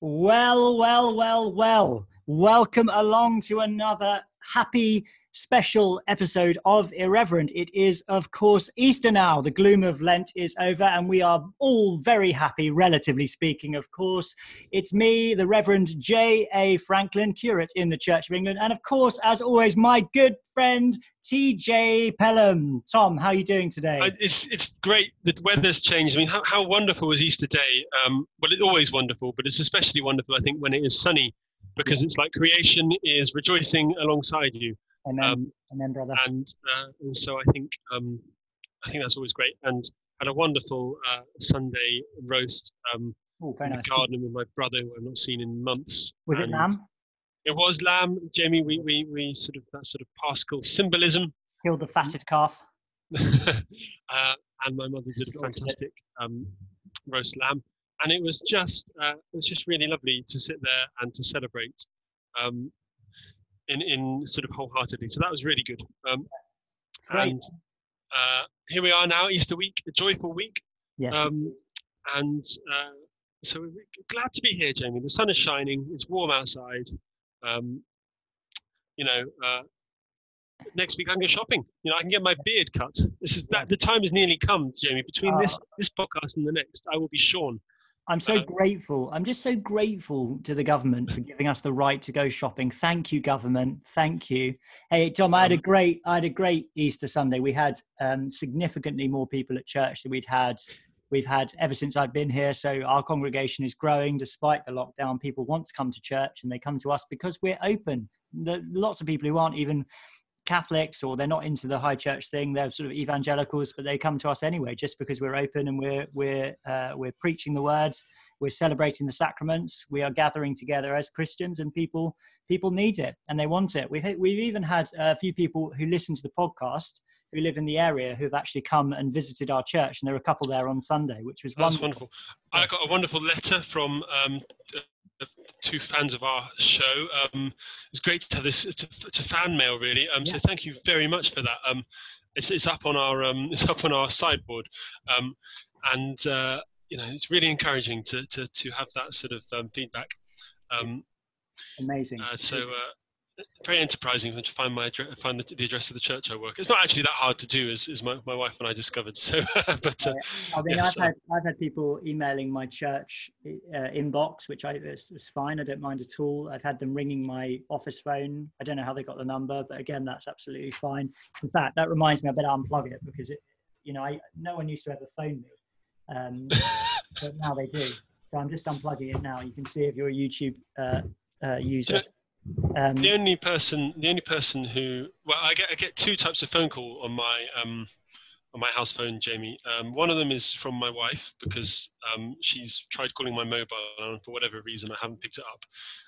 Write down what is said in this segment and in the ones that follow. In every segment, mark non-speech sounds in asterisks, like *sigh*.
Well, well, well, well. Welcome along to another happy special episode of Irreverend. It is, of course, Easter now. The gloom of Lent is over, and we are all very happy, relatively speaking, of course. It's me, the Reverend J.A. Franklin, curate in the Church of England, and of course, as always, my good friend TJ Pelham. Tom, how are you doing today? I, it's it's great. The weather's changed. I mean, how, how wonderful was Easter Day? Um, well, it's always wonderful, but it's especially wonderful, I think, when it is sunny, because yes. it's like creation is rejoicing alongside you. Amen. Um, Amen, brother. And, uh, and so I think um, I think that's always great. And had a wonderful uh, Sunday roast um, Ooh, in nice. the garden with my brother, who I've not seen in months. Was and it lamb? It was lamb, Jamie. We we we sort of that sort of Paschal symbolism. Killed the fatted calf. *laughs* uh, and my mother did a fantastic um, roast lamb, and it was just uh, it was just really lovely to sit there and to celebrate um, in, in sort of wholeheartedly. So that was really good. Um, and uh, here we are now, Easter week, a joyful week. Yes. Um, and uh, so we're glad to be here, Jamie. The sun is shining. It's warm outside. Um, you know, uh, next week I can go shopping. You know, I can get my beard cut. This is that the time has nearly come, Jamie. Between this ah. this podcast and the next, I will be shorn. I'm so uh, grateful. I'm just so grateful to the government for giving us the right to go shopping. Thank you, government. Thank you. Hey, Tom, I had a great, I had a great Easter Sunday. We had um, significantly more people at church than we'd had. We've had ever since I've been here. So our congregation is growing despite the lockdown. People want to come to church and they come to us because we're open. The, lots of people who aren't even Catholics or they're not into the high church thing. They're sort of evangelicals, but they come to us anyway, just because we're open and we're we're uh, we're preaching the words, we're celebrating the sacraments, we are gathering together as Christians, and people people need it and they want it. We've we've even had a few people who listen to the podcast who live in the area who've actually come and visited our church, and there were a couple there on Sunday, which was wonderful. wonderful. I got a wonderful letter from um, two fans of our show. Um, it's great to have this. to, a fan mail, really. Um, yeah. So thank you very much for that. Um, it's, it's up on our um, *laughs* it's up on our sideboard, um, and uh, you know it's really encouraging to to to have that sort of um, feedback. Um, Amazing. Uh, so uh, very enterprising to find my find the, the, address of the church I work. It's not actually that hard to do, as, as my, my wife and I discovered. So, *laughs* but uh, I mean, I've had I've had people emailing my church uh, inbox, which I is, fine. I don't mind at all. I've had them ringing my office phone. I don't know how they got the number, but again, that's absolutely fine. In fact, that reminds me, I better unplug it because it, you know, I no one used to ever phone me, um, *laughs* but now they do. So I'm just unplugging it now. You can see if you're a YouTube uh, uh user. Um, the only person, the only person who, well, I get I get two types of phone call on my um, on my house phone, Jamie. Um, one of them is from my wife because um, she's tried calling my mobile and for whatever reason I haven't picked it up,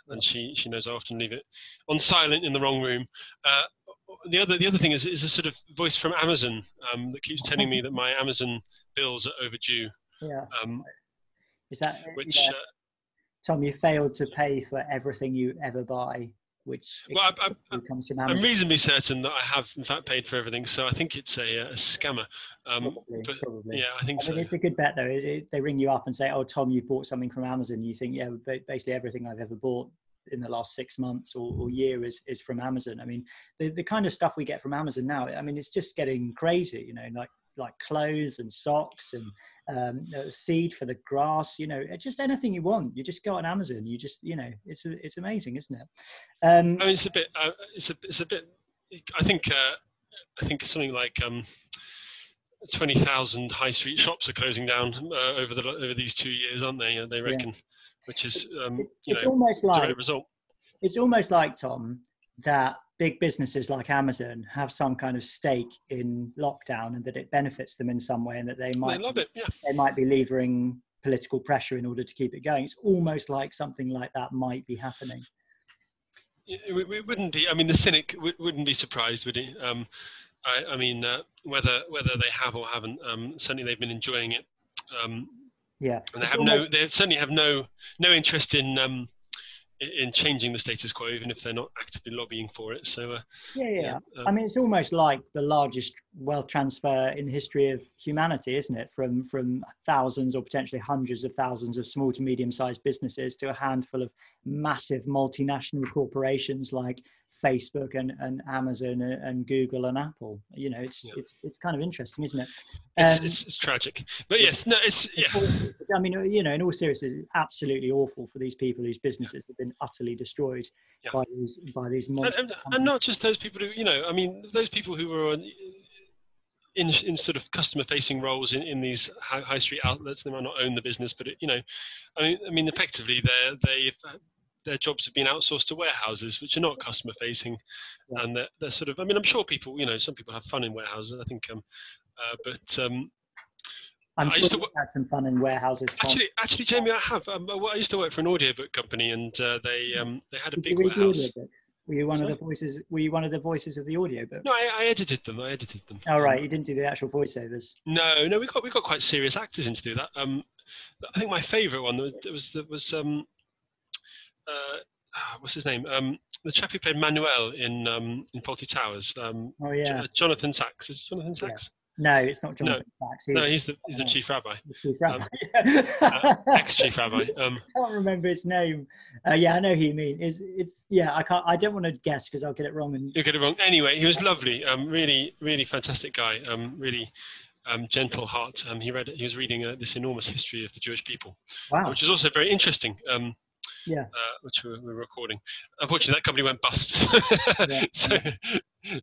and she she knows I often leave it on silent in the wrong room. Uh, the other the other thing is is a sort of voice from Amazon um, that keeps telling me that my Amazon bills are overdue. *laughs* Yeah. Um, is that which? Yeah. Uh, Tom, you failed to pay for everything you ever buy, which well, I, I, comes from Amazon. I'm reasonably certain that I have, in fact, paid for everything. So I think it's a, a scammer. Um, probably, but, probably. Yeah, I think I so. Mean, it's a good bet, though. It, it, they ring you up and say, "Oh, Tom, you bought something from Amazon." You think, "Yeah, basically everything I've ever bought in the last six months or, or, year is is from Amazon." I mean, the the kind of stuff we get from Amazon now. I mean, it's just getting crazy. You know, like like clothes and socks and um, seed for the grass. You know, just anything you want. You just go on Amazon. You just, you know, it's a, it's amazing, isn't it? Um, I mean, it's a bit. Uh, it's a it's a bit. I think uh, I think something like. Um, 20,000 high street shops are closing down uh, over the over these two years, aren't they? They reckon, yeah. which is um, it's, it's know, almost like result. It's almost like Tom that big businesses like Amazon have some kind of stake in lockdown and that it benefits them in some way and that they might they love it, yeah. they might be levering political pressure in order to keep it going. It's almost like something like that might be happening. It, wouldn't be. I mean, the cynic wouldn't be surprised, would he? Um, I, I, mean, uh, whether whether they have or haven't, um, certainly they've been enjoying it. Um, yeah, and they have almost... no. They certainly have no no interest in um, in changing the status quo, even if they're not actively lobbying for it. So, uh, yeah, yeah. yeah um, I mean, it's almost like the largest wealth transfer in the history of humanity, isn't it? From from thousands or potentially hundreds of thousands of small to medium-sized businesses to a handful of massive multinational corporations like Facebook and, and Amazon and, and Google and Apple. You know, it's yeah. it's it's kind of interesting, isn't it? Um, it's, it's, it's, tragic, but yes, no, it's yeah. I mean, you know, in all seriousness, it's absolutely awful for these people whose businesses have been utterly destroyed yeah. by these by these. And, and, and, not just those people who, you know, I mean, those people who were on. In, in sort of customer facing roles in, in these high, high street outlets, they might not own the business, but it, you know, I mean, I mean, effectively, they they their jobs have been outsourced to warehouses, which are not customer facing, yeah. and they're, they're, sort of. I mean, I'm sure people, you know, some people have fun in warehouses. I think, um, uh, but um, I'm sure you had some fun in warehouses. Tom. Actually, actually, Jamie, I have. Um, I used to work for an audiobook company, and uh, they um, they had a Did big you warehouse. Were you one Sorry? of the voices? Were you one of the voices of the audiobooks? No, I, I edited them. I edited them. Oh right, you didn't do the actual voiceovers. No, no, we got we got quite serious actors in to do that. Um, I think my favourite one was was was um, what's his name? Um, the chap who played Manuel in um, in Fawlty Towers. Um, oh yeah, Jonathan Sacks. Is Jonathan Sacks? No, it's not Jonathan no. Sacks. He's, no, he's the he's the chief rabbi. The chief rabbi. Um, *laughs* uh, ex chief rabbi. Um, I can't remember his name. Uh, yeah, I know who you mean. Is it's yeah. I can't. I don't want to guess because I'll get it wrong. And you get it wrong. Anyway, he was lovely. Um, really, really fantastic guy. Um, really. Um, gentle heart. Um, he read. He was reading uh, this enormous history of the Jewish people, wow. which is also very interesting. Um, yeah, uh, which we were recording. Unfortunately, that company went bust. *laughs* yeah. so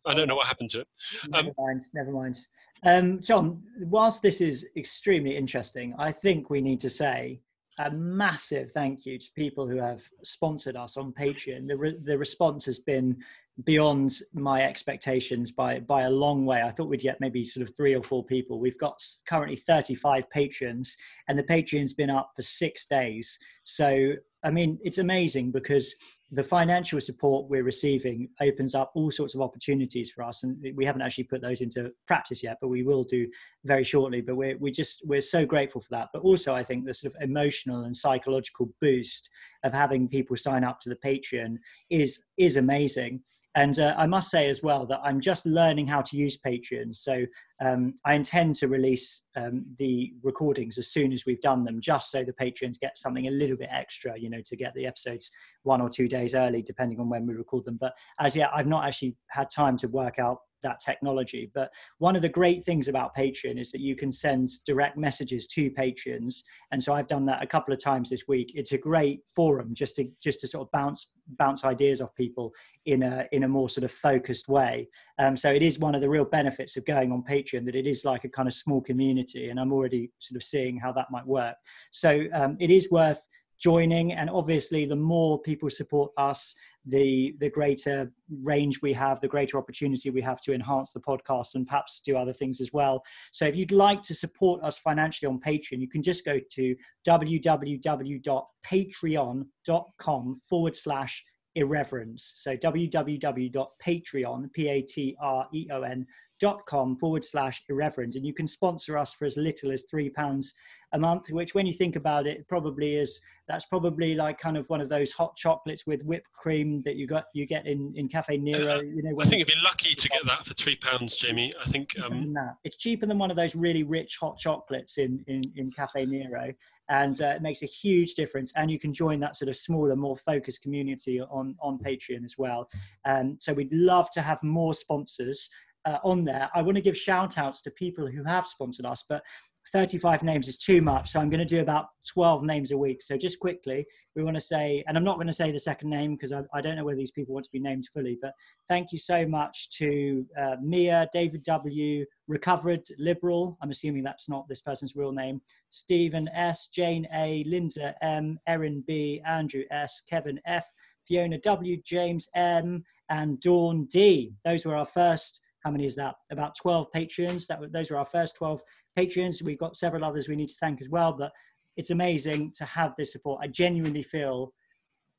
I don't know what happened to it. Never um, mind. Never mind. Um, John, whilst this is extremely interesting, I think we need to say a massive thank you to people who have sponsored us on Patreon. The, re- the response has been beyond my expectations by by a long way. I thought we'd get maybe sort of three or four people. We've got currently 35 patrons, and the Patreon's been up for six days. So I mean, it's amazing because the financial support we're receiving opens up all sorts of opportunities for us, and we haven't actually put those into practice yet, but we will do very shortly. But we're we just we're so grateful for that. But also, I think the sort of emotional and psychological boost of having people sign up to the Patreon is is amazing. And uh, I must say as well that I'm just learning how to use Patreon. So um, I intend to release um, the recordings as soon as we've done them, just so the patrons get something a little bit extra, you know, to get the episodes one or two days early, depending on when we record them. But as yet, I've not actually had time to work out that technology. But one of the great things about Patreon is that you can send direct messages to patrons, and so I've done that a couple of times this week. It's a great forum just to just to sort of bounce bounce ideas off people in a in a more sort of focused way. Um, so it is one of the real benefits of going on Patreon that it is like a kind of small community, and I'm already sort of seeing how that might work. So um, it is worth joining and obviously the more people support us the the greater range we have the greater opportunity we have to enhance the podcast and perhaps do other things as well. So if you'd like to support us financially on patreon you can just go to www.patreon.com forward slash irreverence. So www.patreon p-a-t-r-e-o-n dot com forward slash irreverend and you can sponsor us for as little as three pounds a month which when you think about it probably is that's probably like kind of one of those hot chocolates with whipped cream that you got you get in in cafe nero uh, you know i think you'd be lucky to get that for three pounds jamie i think um... that. it's cheaper than one of those really rich hot chocolates in in, in cafe nero and uh, it makes a huge difference and you can join that sort of smaller more focused community on on patreon as well um, so we'd love to have more sponsors uh, on there. I want to give shout outs to people who have sponsored us, but 35 names is too much. So I'm going to do about 12 names a week. So just quickly, we want to say, and I'm not going to say the second name because I, I, don't know whether these people want to be named fully, but thank you so much to uh, Mia, David W., Recovered Liberal. I'm assuming that's not this person's real name. Stephen S., Jane A., Linda M., Erin B., Andrew S., Kevin F., Fiona W., James M., and Dawn D. Those were our first how many is that? About 12 patrons. That those are our first 12 patrons. We've got several others we need to thank as well, but it's amazing to have this support. I genuinely feel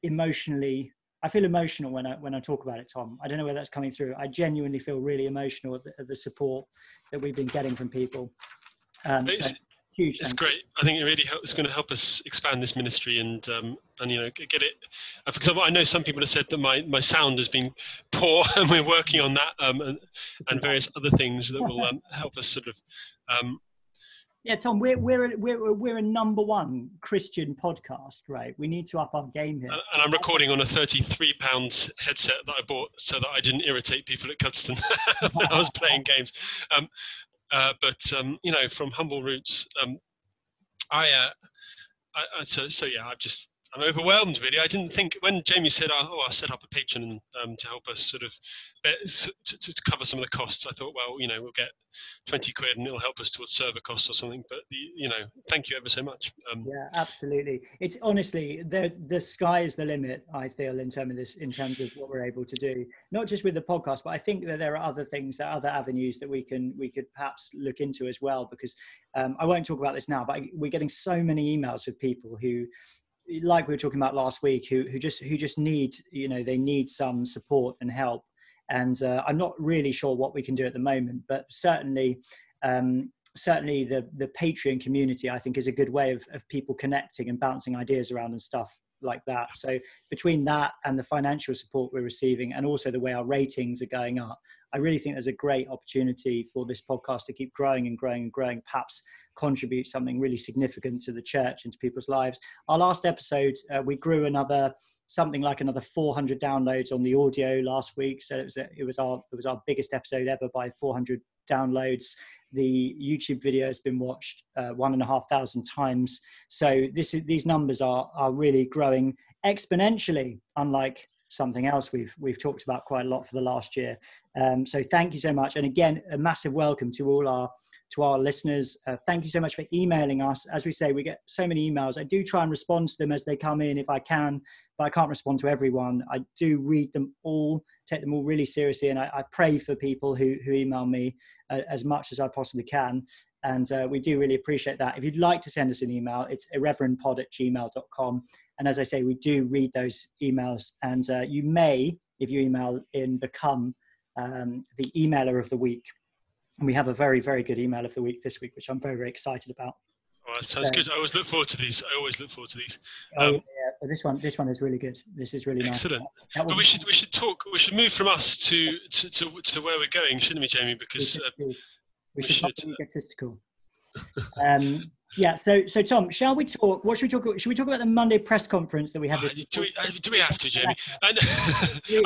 emotionally I feel emotional when I when I talk about it, Tom. I don't know where that's coming through. I genuinely feel really emotional at the, at the support that we've been getting from people. Um, so, Huge. It's great. I think it really help, it's going to help us expand this ministry and um, and you know get it. Uh, for example, I know some people have said that my, my sound has been poor, *laughs* and we're working on that um, and, and various other things that will um, help us sort of um, yeah, Tom, we're we're we're we're a number one Christian podcast, right? We need to up our game here. And I'm recording on a 33 pound headset that I bought so that I didn't irritate people at Cuddesdon. when *laughs* I was playing games. Uh, but um, you know, from humble roots, um, I, uh, I, I, so so yeah, I've just I'm overwhelmed really. I didn't think when Jamie said, "Oh, oh I'll set up a Patreon um, to help us sort of to, to, cover some of the costs," I thought, well, you know, we'll get twenty quid and it'll help us towards server costs or something. But the, you know, thank you ever so much. Um, yeah, absolutely. It's honestly the the sky is the limit. I feel in terms of this, in terms of what we're able to do, not just with the podcast, but I think that there are other things, are other avenues that we can we could perhaps look into as well. Because um, I won't talk about this now, but we're getting so many emails with people who like we were talking about last week, who who just who just need you know they need some support and help. And uh, I'm not really sure what we can do at the moment, but certainly. Um, certainly the the patreon community i think is a good way of, of people connecting and bouncing ideas around and stuff like that so between that and the financial support we're receiving and also the way our ratings are going up I really think there's a great opportunity for this podcast to keep growing and growing and growing, perhaps contribute something really significant to the church and to people's lives. Our last episode, uh, we grew another something like another 400 downloads on the audio last week. So it was a, it was our it was our biggest episode ever by 400 downloads. The YouTube video has been watched uh, one and a half thousand times. So this is, these numbers are are really growing exponentially, unlike something else we've we've talked about quite a lot for the last year. Um, so thank you so much, and again, a massive welcome to all our to our listeners. Uh, thank you so much for emailing us. As we say, we get so many emails. I do try and respond to them as they come in if I can, but I can't respond to everyone. I do read them all, take them all really seriously, and I, I pray for people who who email me uh, as much as I possibly can. And uh, we do really appreciate that. If you'd like to send us an email, it's irreverendpod at gmail.com. And as I say, we do read those emails. And uh, you may, if you email in, become um, the emailer of the week. And we have a very, very good email of the week this week, which I'm very, very excited about. Oh, that sounds so, good. I always look forward to these. I always look forward to these. Oh, um, yeah, but this one, this one is really good. This is really excellent. nice. But we should we should talk. We should move from us to to, to, to where we're going, shouldn't we, Jamie? Because uh, we should, we should, we should egotistical. um, yeah. So, so Tom, shall we talk? What should we talk? about? Should we talk about the Monday press conference that we had? This uh, do, we, uh, do we have to, Jamie? *laughs* And,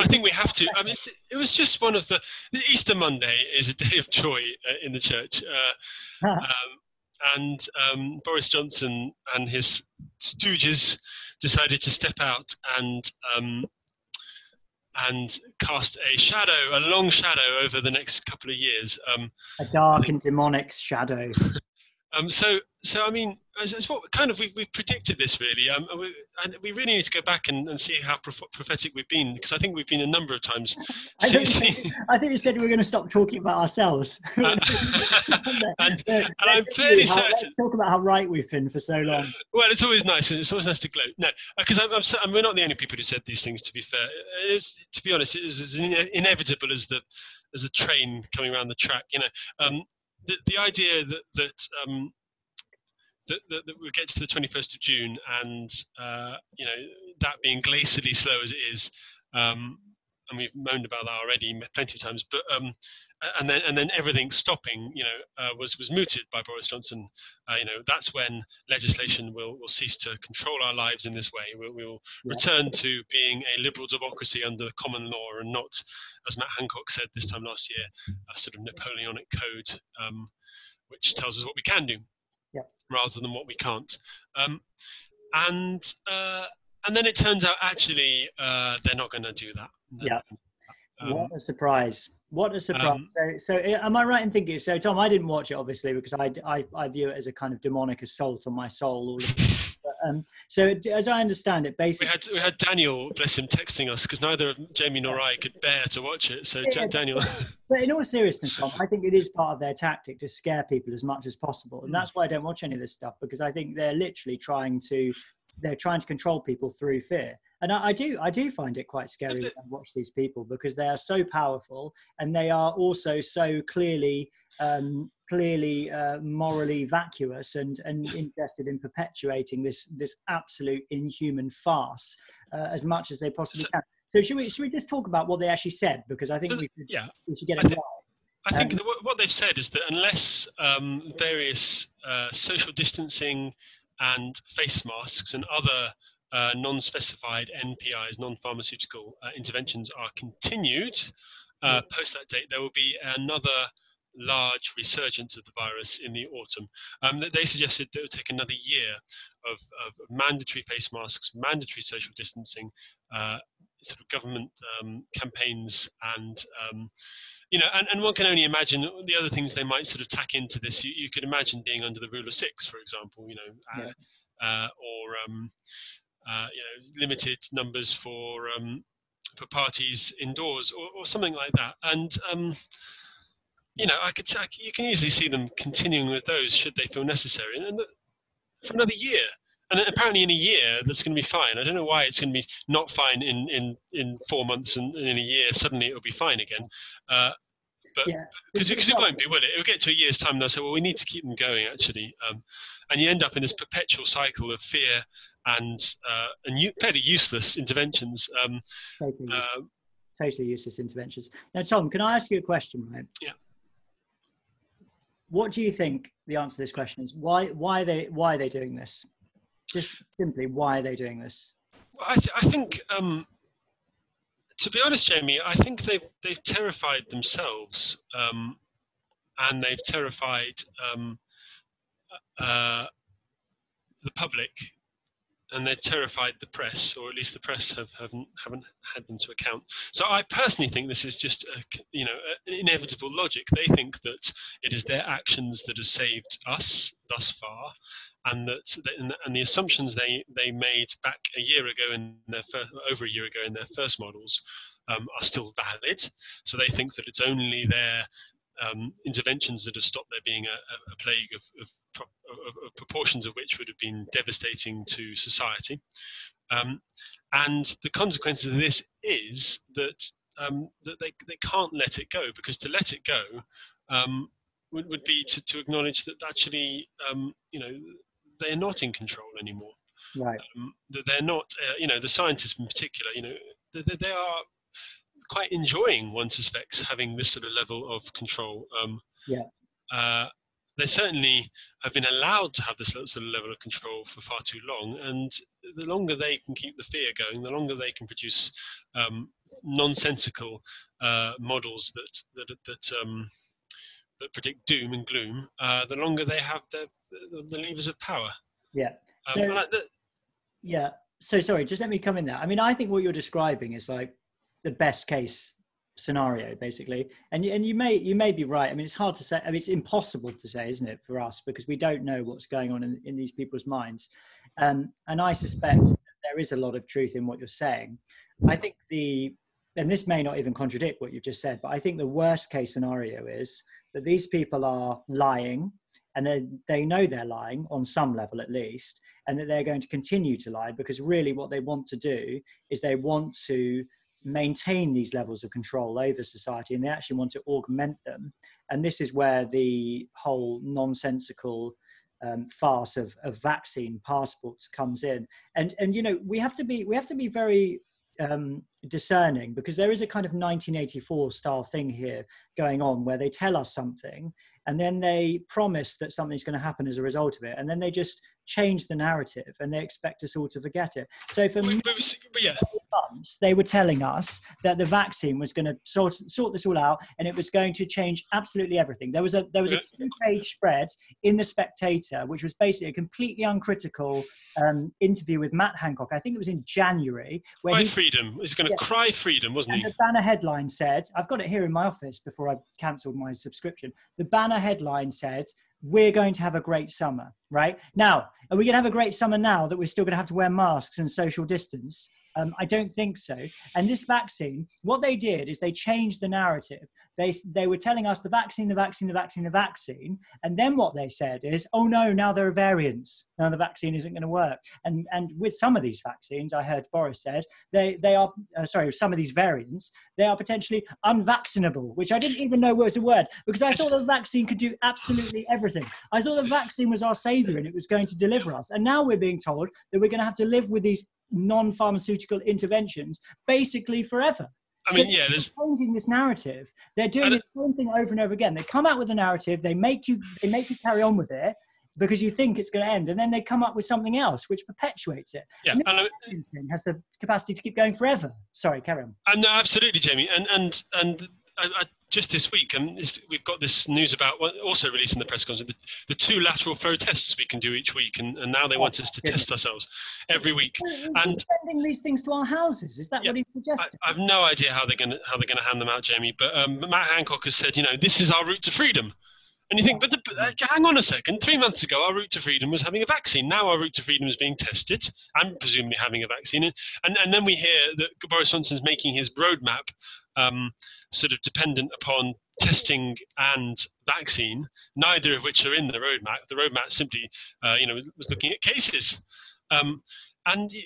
I think we have to. I mean, it was just one of the, the Easter Monday is a day of joy uh, in the church, uh, *laughs* um, and um, Boris Johnson and his stooges decided to step out and. Um, and cast a shadow, a long shadow over the next couple of years. Um, a dark and demonic shadow. *laughs* Um, so, so I mean, it's what kind of we, we've predicted this really, um, we, and we really need to go back and, and see how prophetic we've been because I think we've been a number of times. *laughs* I, think, *laughs* I think you said we were going to stop talking about ourselves. Uh, *laughs* and, and I'm fairly how, certain. Let's talk about how right we've been for so long. Well, it's always nice. It's always nice to gloat. No, because I'm, I'm, I'm, we're not the only people who said these things. To be fair, it is, to be honest, it is as inevitable as the as a train coming around the track. You know. Um, the, the idea that that, um, that, that, that we'll get to the 21st of June and uh, you know that being glacially slow as it is, um, and we've moaned about that already plenty of times. But um, and then and then everything stopping, you know, uh, was was mooted by Boris Johnson. Uh, you know, that's when legislation will will cease to control our lives in this way. We'll, we'll yeah. return to being a liberal democracy under the common law, and not, as Matt Hancock said this time last year, a sort of Napoleonic code, um, which tells us what we can do, yeah. rather than what we can't. Um, and uh, and then it turns out actually uh, they're not going to do that. Yeah. Um, what a surprise! What a surprise! Um, so, so eh, am I right in thinking? So, Tom, I didn't watch it obviously because I, I, I view it as a kind of demonic assault on my soul. All of *laughs* but, um, so, as I understand it, basically, we had we had Daniel, bless him, texting us because neither Jamie nor I could bear to watch it. So, yeah, Daniel. But in all seriousness, Tom, I think it is part of their tactic to scare people as much as possible, and hmm. that's why I don't watch any of this stuff because I think they're literally trying to they're trying to control people through fear. And I, I do, I do find it quite scary when I watch these people because they are so powerful and they are also so clearly, um, clearly uh, morally vacuous and and interested in perpetuating this this absolute inhuman farce uh, as much as they possibly can. So should we should we just talk about what they actually said because I think we should, yeah. we should get it right. I think um, what they've said is that unless um, various uh, social distancing and face masks and other uh, non-specified NPIs, non-pharmaceutical uh, interventions are continued uh, post that date, there will be another large resurgence of the virus in the autumn. Um, they suggested that it would take another year of, of mandatory face masks, mandatory social distancing, uh, sort of government um, campaigns and um, you know, and, and one can only imagine the other things they might sort of tack into this. You, you could imagine being under the rule of six, for example, you know, uh, yeah. uh, or um, uh, you know, limited numbers for um, for parties indoors, or, or, something like that. And um, you know, I could you can easily see them continuing with those should they feel necessary, and, and for another year. And apparently, in a year, that's going to be fine. I don't know why it's going to be not fine in in in four months, and, in a year suddenly it'll be fine again. Uh, but because yeah. it won't be, will it? It'll get to a year's time. They'll say, well, we need to keep them going actually, um, and you end up in this perpetual cycle of fear and uh, and fairly useless interventions. Um, totally, uh, useless. totally useless interventions. Now, Tom, can I ask you a question? Right? Yeah. What do you think the answer to this question is? Why why are they why are they doing this? Just simply, why are they doing this? Well, I, th- I think. Um, to be honest, Jamie, I think they've they've terrified themselves, um, and they've terrified um, uh, the public, and they've terrified the press, or at least the press have haven't haven't had them to account. So I personally think this is just a, you know an inevitable logic. They think that it is their actions that have saved us thus far, and that and the assumptions they they made back a year ago in their first, over a year ago in their first models um, are still valid. So they think that it's only their um, interventions that have stopped there being a, a plague of, of, of, of, proportions of which would have been devastating to society. Um, and the consequences of this is that um, that they, they can't let it go because to let it go um, would, would be to, to acknowledge that actually um, you know they're not in control anymore. Right. Um, that they're not, uh, you know, the scientists in particular, you know, they, they, are quite enjoying, one suspects, having this sort of level of control. Um, yeah. Uh, they certainly have been allowed to have this sort of level of control for far too long, and the longer they can keep the fear going, the longer they can produce um, nonsensical uh, models that that that um, that predict doom and gloom, uh, the longer they have the, the, the levers of power. Yeah. Um, so, um, the, yeah. So sorry, just let me come in there. I mean, I think what you're describing is like the best case scenario, basically. And and you may you may be right. I mean, it's hard to say. I mean, it's impossible to say, isn't it, for us, because we don't know what's going on in, in these people's minds. Um, and I suspect there is a lot of truth in what you're saying. I think the and this may not even contradict what you've just said, but I think the worst case scenario is that these people are lying and they, they know they're lying on some level at least, and that they're going to continue to lie because really what they want to do is they want to maintain these levels of control over society and they actually want to augment them. And this is where the whole nonsensical um, farce of, of vaccine passports comes in. And, and, you know, we have to be, we have to be very um, discerning because there is a kind of 1984 style thing here going on where they tell us something and then they promise that something's going to happen as a result of it and then they just change the narrative and they expect us all to forget it so for me, yeah. Months they were telling us that the vaccine was going to sort, sort this all out and it was going to change absolutely everything. There was a there was a two page spread in the spectator which was basically a completely uncritical um, interview with matt hancock. I think it was in january where cry he, freedom. He's going to yeah, cry freedom wasn't he? the banner headline said i've got it here in my office before i cancelled my subscription. The banner headline said we're going to have a great summer, right? Now, are we going to have a great summer now that we're still going to have to wear masks and social distance? Um, I don't think so. And this vaccine, what they did is they changed the narrative. They, they were telling us the vaccine, the vaccine, the vaccine, the vaccine. And then what they said is, oh no, now there are variants. Now the vaccine isn't going to work. And, and with some of these vaccines, I heard Boris said, they, they are, uh, sorry, some of these variants, they are potentially unvaccinable, which I didn't even know was a word because I thought the vaccine could do absolutely everything. I thought the vaccine was our savior and it was going to deliver us. And now we're being told that we're going to have to live with these non-pharmaceutical interventions basically forever. I mean, so yeah, there's changing this narrative. They're doing the same thing over and over again. They come out with a narrative, they make you they make you carry on with it because you think it's going to end, and then they come up with something else which perpetuates it. Yeah, and, and has the capacity to keep going forever. Sorry, carry on. And no, absolutely, Jamie. And and and I, I, just this week, and um, we've got this news about also releasing the press conference, the, the, two lateral flow tests we can do each week, and, and now they want us to test ourselves every week. And sending these things to our houses is that yeah, what he's suggesting? I, have no idea how they're going to how they're going to hand them out, Jamie. But um, Matt Hancock has said, you know, this is our route to freedom. And you think, but, the, uh, hang on a second. Three months ago, our route to freedom was having a vaccine. Now our route to freedom is being tested and presumably having a vaccine. And, and then we hear that Boris Johnson's making his roadmap um, sort of dependent upon testing and vaccine, neither of which are in the roadmap. The roadmap simply, uh, you know, was looking at cases. Um, and you,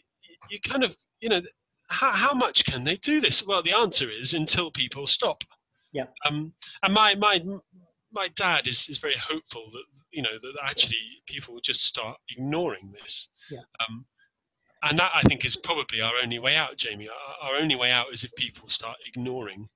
you kind of, you know, how, how much can they do this? Well, the answer is until people stop. Yeah. Um, and my, my, my dad is, is very hopeful that you know that actually people will just start ignoring this. Yeah. Um, and that I think is probably our only way out, Jamie. Our, our only way out is if people start ignoring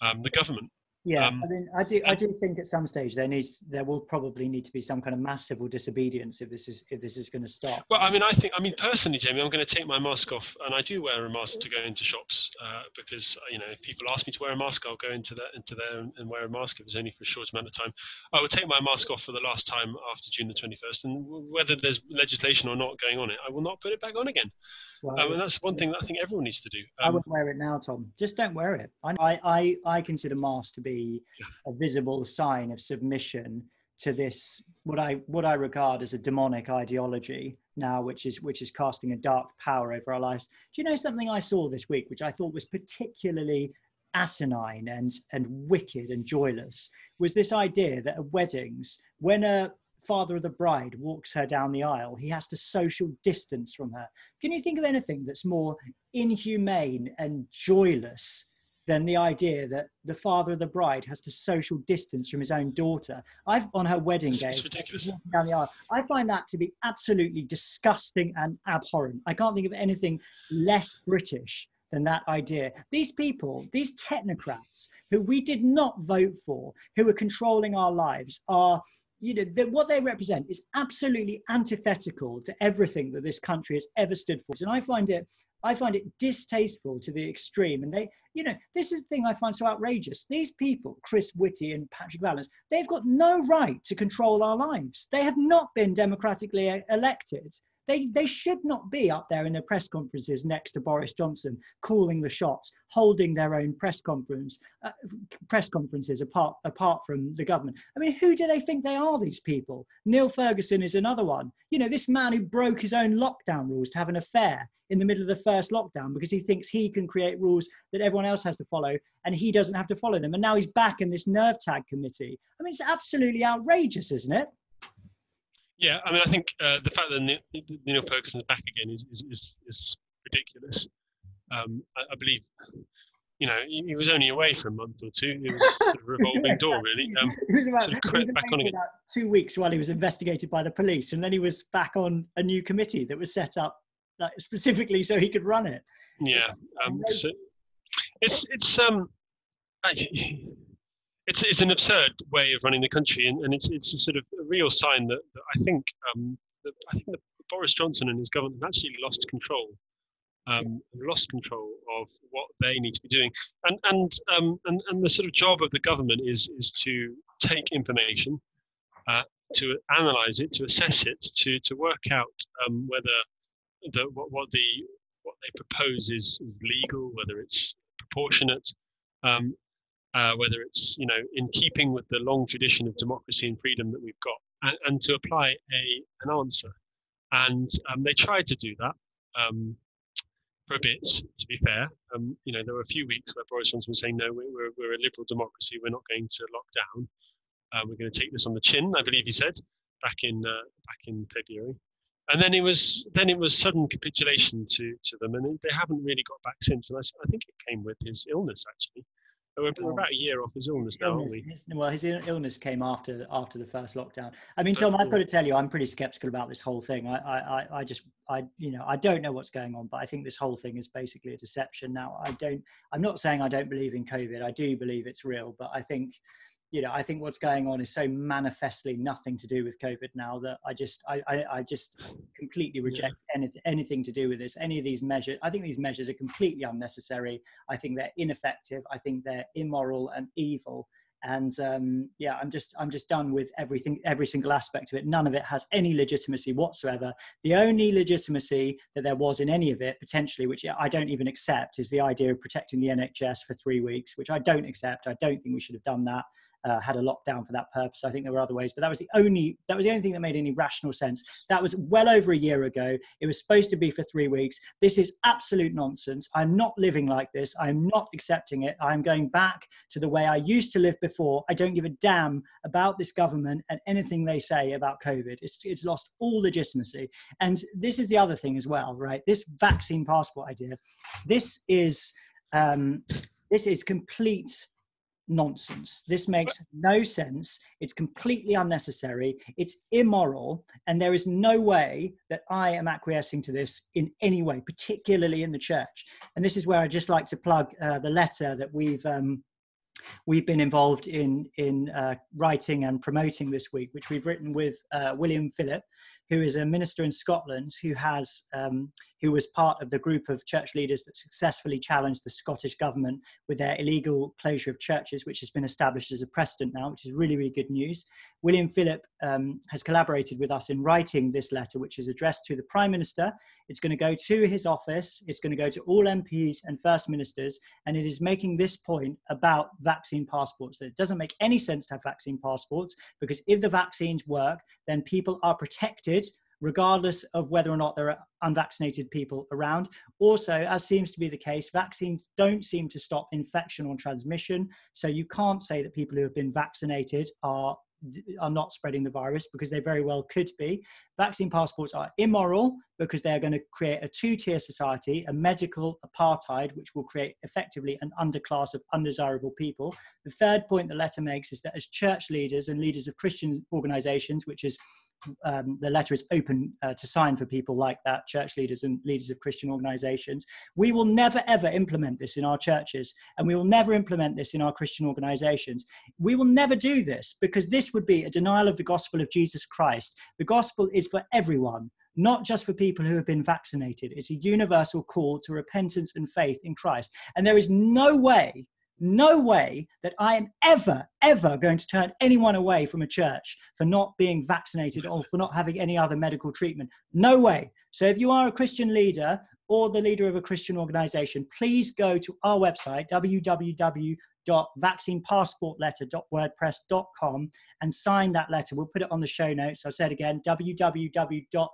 um, the government. Yeah, um, I mean, I do, I do think at some stage there needs, there will probably need to be some kind of mass civil disobedience if this is, if this is going to stop. Well, I mean, I think, I mean, personally, Jamie, I'm going to take my mask off, and I do wear a mask to go into shops uh, because you know, if people ask me to wear a mask, I'll go into that, into there and, and, wear a mask if it's only for a short amount of time. I will take my mask off for the last time after June the 21st, and whether there's legislation or not going on it, I will not put it back on again. Well, um, and that's one thing that I think everyone needs to do. Um, I wouldn't wear it now, Tom. Just don't wear it. I, I, I consider masks to be a visible sign of submission to this what I what I regard as a demonic ideology now, which is which is casting a dark power over our lives. Do you know something I saw this week, which I thought was particularly asinine and and wicked and joyless, was this idea that at weddings, when a father of the bride walks her down the aisle, he has to social distance from her. Can you think of anything that's more inhumane and joyless than the idea that the father of the bride has to social distance from his own daughter? I've on her wedding day, down the aisle. I find that to be absolutely disgusting and abhorrent. I can't think of anything less British than that idea. These people, these technocrats who we did not vote for, who are controlling our lives, are you know, the, what they represent is absolutely antithetical to everything that this country has ever stood for. And I find it, I find it distasteful to the extreme. And they, you know, this is the thing I find so outrageous. These people, Chris Whitty and Patrick Vallance, they've got no right to control our lives. They have not been democratically elected. They, they should not be up there in their press conferences next to Boris Johnson, calling the shots, holding their own press conference, uh, press conferences apart apart from the government. I mean, who do they think they are? These people. Neil Ferguson is another one. You know, this man who broke his own lockdown rules to have an affair in the middle of the first lockdown because he thinks he can create rules that everyone else has to follow and he doesn't have to follow them. And now he's back in this NERVTAG committee. I mean, it's absolutely outrageous, isn't it? Yeah, I mean, I think uh, the fact that Neil Ferguson is back again is is, is, is ridiculous. Um, I, I, believe, you know, he, he, was only away for a month or two. It was *laughs* sort of revolving door, really. Um, he was about, sort of he was back on again. about two weeks while he was investigated by the police, and then he was back on a new committee that was set up like, specifically so he could run it. Yeah, um, so it's it's um. I, it's it's an absurd way of running the country, and, and it's it's a sort of a real sign that, that I think um, that I think that Boris Johnson and his government have actually lost control, um, lost control of what they need to be doing, and and um, and and the sort of job of the government is is to take information, uh, to analyze it, to assess it, to to work out um, whether the what, what the what they propose is, is legal, whether it's proportionate, um, uh, whether it's you know in keeping with the long tradition of democracy and freedom that we've got, and, and to apply a an answer. And um, they tried to do that. Um, for a bit, to be fair. Um, you know, there were a few weeks where Boris Johnson was saying, no, we're, we're a liberal democracy, we're not going to lock down. Uh, we're going to take this on the chin, I believe he said, back in uh, back in February. And then it was then it was sudden capitulation to, to them, and they haven't really got back since. And I, I think it came with his illness, actually. We're, we're about a year off his illness his now, illness, his, well, his illness came after after the first lockdown. I mean, oh, Tom, I've got to tell you, I'm pretty skeptical about this whole thing. I, I, I just, I, you know, I don't know what's going on, but I think this whole thing is basically a deception. Now, I don't. I'm not saying I don't believe in COVID. I do believe it's real, but I think you know, I think what's going on is so manifestly nothing to do with COVID now that I just, I, I, I just completely reject yeah. anything, anything to do with this. Any of these measures, I think these measures are completely unnecessary. I think they're ineffective. I think they're immoral and evil and um, yeah i'm just i'm just done with everything every single aspect of it none of it has any legitimacy whatsoever the only legitimacy that there was in any of it potentially which i don't even accept is the idea of protecting the nhs for three weeks which i don't accept i don't think we should have done that uh, had a lockdown for that purpose. I think there were other ways, but that was the only that was the only thing that made any rational sense. That was well over a year ago. It was supposed to be for three weeks. This is absolute nonsense. I'm not living like this. I'm not accepting it. I'm going back to the way I used to live before. I don't give a damn about this government and anything they say about COVID. It's it's lost all legitimacy. And this is the other thing as well, right? This vaccine passport idea. This is um, this is complete nonsense. This makes no sense. It's completely unnecessary. It's immoral. And there is no way that I am acquiescing to this in any way, particularly in the church. And this is where I just like to plug uh, the letter that we've. Um, we've been involved in in uh, writing and promoting this week, which we've written with uh, William Philip, who is a minister in Scotland who has um, who was part of the group of church leaders that successfully challenged the Scottish government with their illegal closure of churches, which has been established as a precedent now, which is really really good news. William Philip um, has collaborated with us in writing this letter, which is addressed to the Prime Minister. It's going to go to his office. It's going to go to all MPs and First Ministers, and it is making this point about vaccine passports. That it doesn't make any sense to have vaccine passports because if the vaccines work, then people are protected regardless of whether or not there are unvaccinated people around. Also, as seems to be the case, vaccines don't seem to stop infection or transmission. So you can't say that people who have been vaccinated are are not spreading the virus because they very well could be. Vaccine passports are immoral because they are going to create a two tier society, a medical apartheid, which will create effectively an underclass of undesirable people. The third point the letter makes is that as church leaders and leaders of Christian organizations, which is um, the letter is open uh, to sign for people like that, church leaders and leaders of Christian organizations. We will never ever implement this in our churches, and we will never implement this in our Christian organizations. We will never do this because this would be a denial of the gospel of Jesus Christ. The gospel is for everyone. Not just for people who have been vaccinated. It's a universal call to repentance and faith in Christ. And there is no way no way that I am ever, ever going to turn anyone away from a church for not being vaccinated or for not having any other medical treatment. No way. So if you are a Christian leader or the leader of a Christian organization, please go to our website, www.vaccinepassportletter.wordpress.com and sign that letter. We'll put it on the show notes. I'll say it again, www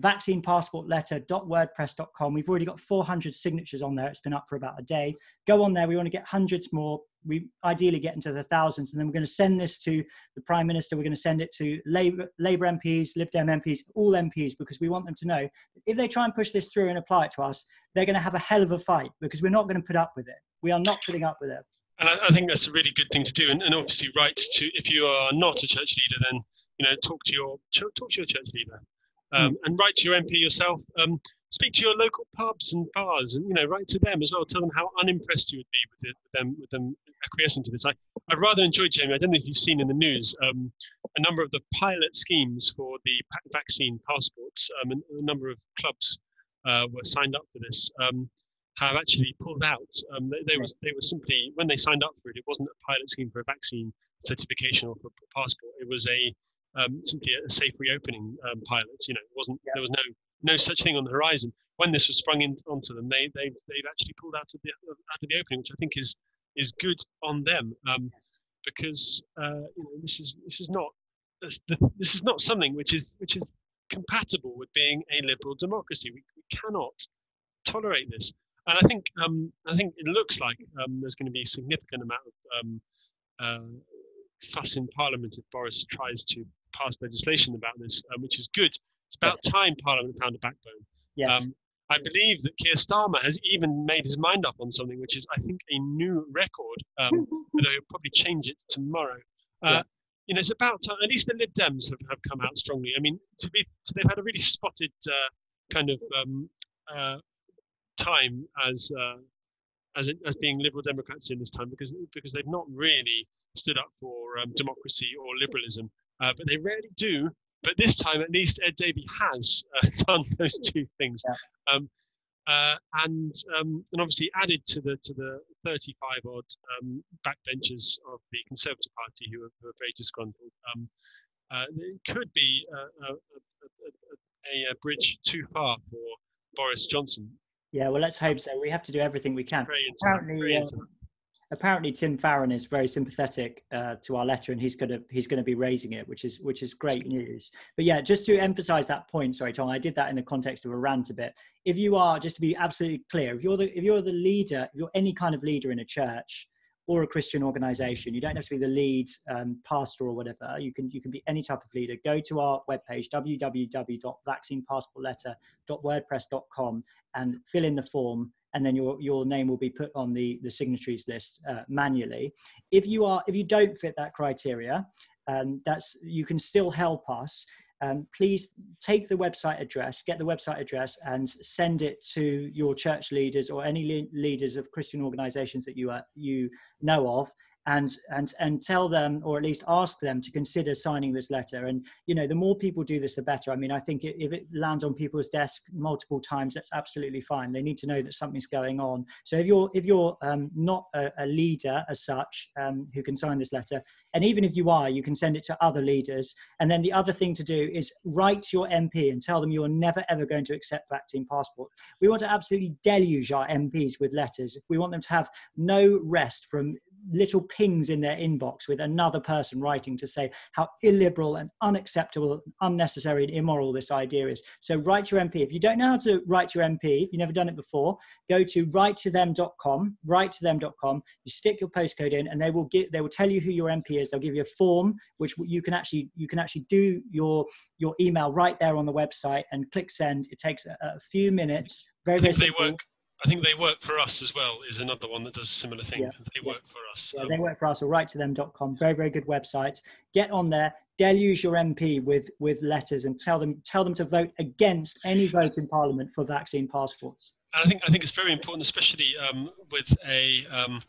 vaccinepassportletter.wordpress.com. We've already got 400 signatures on there. It's been up for about a day. Go on there. We want to get hundreds more. We ideally get into the thousands, and then we're going to send this to the Prime Minister. We're going to send it to Labour, Labour MPs, Lib Dem MPs, all MPs, because we want them to know if they try and push this through and apply it to us, they're going to have a hell of a fight because we're not going to put up with it. We are not putting up with it. And I, I think that's a really good thing to do. And, and obviously, right to if you are not a church leader, then you know talk to your talk to your church leader um, hmm. and write to your MP yourself. Um, speak to your local pubs and bars, and you know, write to them as well. Tell them how unimpressed you would be with, it, with them with them acquiescing to this. I I rather enjoyed Jamie. I don't know if you've seen in the news um, a number of the pilot schemes for the vaccine passports. Um, and a number of clubs uh, were signed up for this. Um, have actually pulled out. Um, they, they, was, they were simply when they signed up for it, it wasn't a pilot scheme for a vaccine certification or for a passport. It was a um, simply a safe reopening um, pilot. You know, it wasn't yeah. there was no no such thing on the horizon. When this was sprung in, onto them, they they've they've actually pulled out of the out of the opening, which I think is is good on them um, because uh, you know this is this is not this is not something which is which is compatible with being a liberal democracy. We, we cannot tolerate this. And I think um, I think it looks like um, there's going to be a significant amount of um, uh, fuss in Parliament if Boris tries to pass legislation about this, um, which is good. It's about yes. time Parliament found a backbone. Yes. Um, I believe that Keir Starmer has even made his mind up on something, which is, I think, a new record. Um, *laughs* but he'll probably change it tomorrow. Uh, yeah. You know, it's about time. At least the Lib Dems have, have come out strongly. I mean, to be, so they've had a really spotted uh, kind of um, uh, time as uh, as as being Liberal Democrats in this time because because they've not really stood up for um, democracy or liberalism, uh, but they rarely do. But this time, at least, Ed Davey has uh, *laughs* done those two things, yeah. um, uh, and um, and obviously added to the to the 35 odd um, backbenchers of the Conservative Party who are, who are very disgruntled. Um, uh, it could be a, a, a, a, bridge too far for Boris Johnson. Yeah, well, let's hope so. We have to do everything we can. Apparently, uh, apparently Tim Farron is very sympathetic uh, to our letter, and he's going to he's going to be raising it, which is which is great news. But yeah, just to emphasise that point, sorry, Tom, I did that in the context of a rant a bit. If you are, just to be absolutely clear, if you're the if you're the leader, if you're any kind of leader in a church or a Christian organization, you don't have to be the lead um, pastor or whatever. You can you can be any type of leader. Go to our webpage www.vaccinepassportletter.wordpress.com and fill in the form and then your your name will be put on the the signatories list uh, manually. If you are if you don't fit that criteria um, that's you can still help us. Um, please take the website address, get the website address, and send it to your church leaders or any le- leaders of Christian organisations that you are, you know of, and and and tell them or at least ask them to consider signing this letter. And you know the more people do this the better. I mean i think if it lands on people's desks multiple times that's absolutely fine. They need to know that something's going on. So if you're if you're um, not a, a, leader as such um, who can sign this letter and even if you are you can send it to other leaders. And then the other thing to do is write to your mp and tell them you're never ever going to accept vaccine passport. We want to absolutely deluge our mps with letters. We want them to have no rest from little pings in their inbox with another person writing to say how illiberal and unacceptable, unnecessary, and immoral this idea is. So write to your MP. If you don't know how to write to your MP, if you've never done it before, go to write-to-them.com. Write-to-them.com. You stick your postcode in, and they will get. They will tell you who your MP is. They'll give you a form which you can actually you can actually do your your email right there on the website and click send. It takes a, a few minutes. Very very simple. They work I think they work for us as well. Is another one that does a similar thing. Yeah. They yeah. work for us. Yeah, um, they work for us. Or write to them.com. Very very good websites. Get on there. Deluge your MP with with letters and tell them tell them to vote against any vote in Parliament for vaccine passports. And I think I think it's very important, especially um, with a um,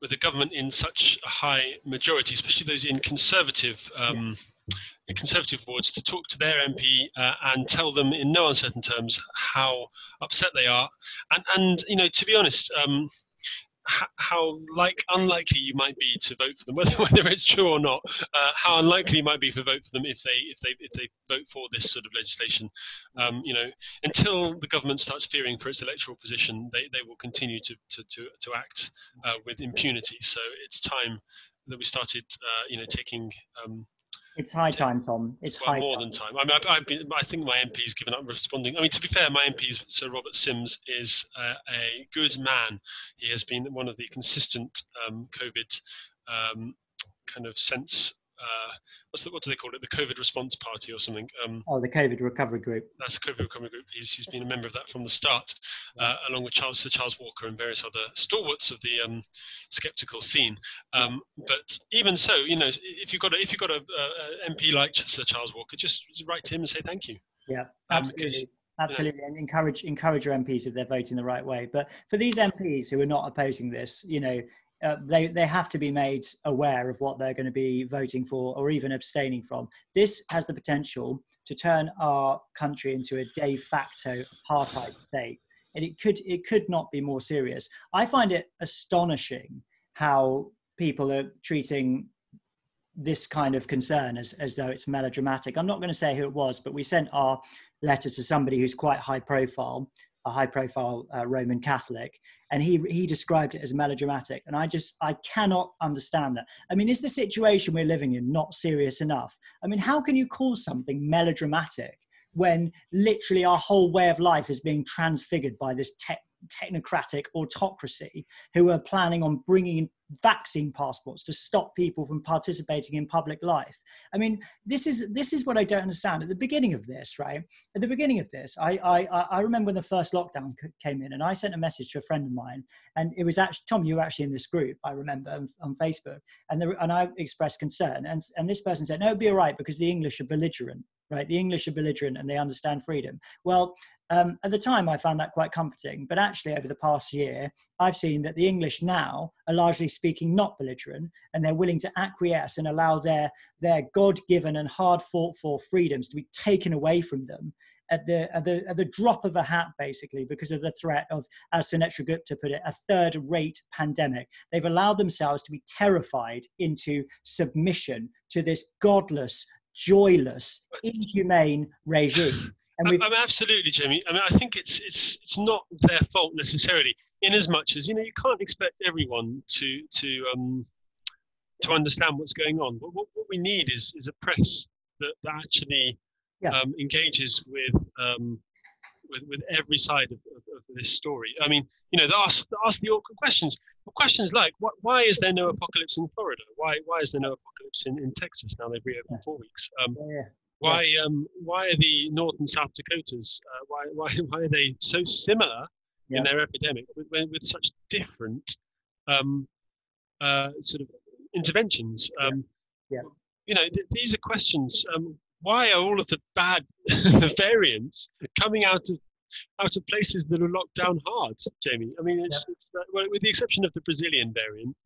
with a government in such a high majority, especially those in conservative. Um, yes Conservative wards to talk to their MP uh, and tell them in no uncertain terms how upset they are. And, and you know, to be honest, um, how like unlikely you might be to vote for them, *laughs* whether, whether it's true or not. Uh, how unlikely you might be to vote for them if they if they if they vote for this sort of legislation. Um, you know, until the government starts fearing for its electoral position, they, they will continue to to to, to act uh, with impunity. So it's time that we started, uh, you know, taking um, it's high time, Tom. It's well, high more time. than time. I mean, I've, I've been, I think my MP's given up responding. I mean, to be fair, my MP, Sir Robert Syms, is uh, a good man. He has been one of the consistent um, COVID um, kind of sense uh, what's the, what do they call it? The COVID response party or something. Um, oh, the COVID recovery group. That's the COVID recovery group. He's, he's been a member of that from the start, uh, along with Charles, Sir Charles Walker and various other stalwarts of the um, skeptical scene. Um, but even so, you know, if you've got a, if you've got a, a, MP like Sir Charles Walker, just write to him and say thank you. Yeah, absolutely. Um, because, absolutely and encourage encourage your mps if they're voting the right way but for these mps who are not opposing this you know uh, they, they have to be made aware of what they're going to be voting for or even abstaining from. This has the potential to turn our country into a de facto apartheid state. And it could, it could not be more serious. I find it astonishing how people are treating this kind of concern as, as though it's melodramatic. I'm not going to say who it was, but we sent our letter to somebody who's quite high profile a high profile uh, Roman Catholic, and he he described it as melodramatic. And I just I cannot understand that. I mean, is the situation we're living in not serious enough? I mean, how can you call something melodramatic when literally our whole way of life is being transfigured by this tech technocratic autocracy who are planning on bringing vaccine passports to stop people from participating in public life i mean this is this is what i don't understand at the beginning of this right at the beginning of this i i i remember when the first lockdown came in and i sent a message to a friend of mine and it was actually tom you were actually in this group i remember on, on facebook and the, and i expressed concern and and this person said no it'd be all right because the english are belligerent right? The English are belligerent and they understand freedom. Well, um, at the time, I found that quite comforting. But actually, over the past year, I've seen that the English now are largely speaking not belligerent, and they're willing to acquiesce and allow their their God-given and hard fought for freedoms to be taken away from them at the, at the, at the drop of a hat, basically, because of the threat of, as Sunetra Gupta put it, a third rate pandemic. They've allowed themselves to be terrified into submission to this godless, joyless, inhumane regime. And I, am absolutely, Jamie. I mean, I think it's it's it's not their fault necessarily, in as much as you know, you can't expect everyone to to um, to understand what's going on. But what, what we need is is a press that, that actually yeah. um, engages with um, with, with every side of, of, of, this story. I mean, you know, they ask, they ask the awkward questions. questions like, what, why is there no apocalypse in Florida? Why, why is there no apocalypse in, in Texas? Now they've reopened yeah. four weeks. Um, yeah, why, um, why are the North and South Dakotas, uh, why, *laughs* why, why are they so similar in their epidemic with, with such different um, uh, sort of interventions? Um, yeah. You know, th- these are questions um, why are all of the bad *laughs* variants coming out of out of places that are locked down hard, Jamie? I mean, it's, yeah. it's well, with the exception of the Brazilian variant,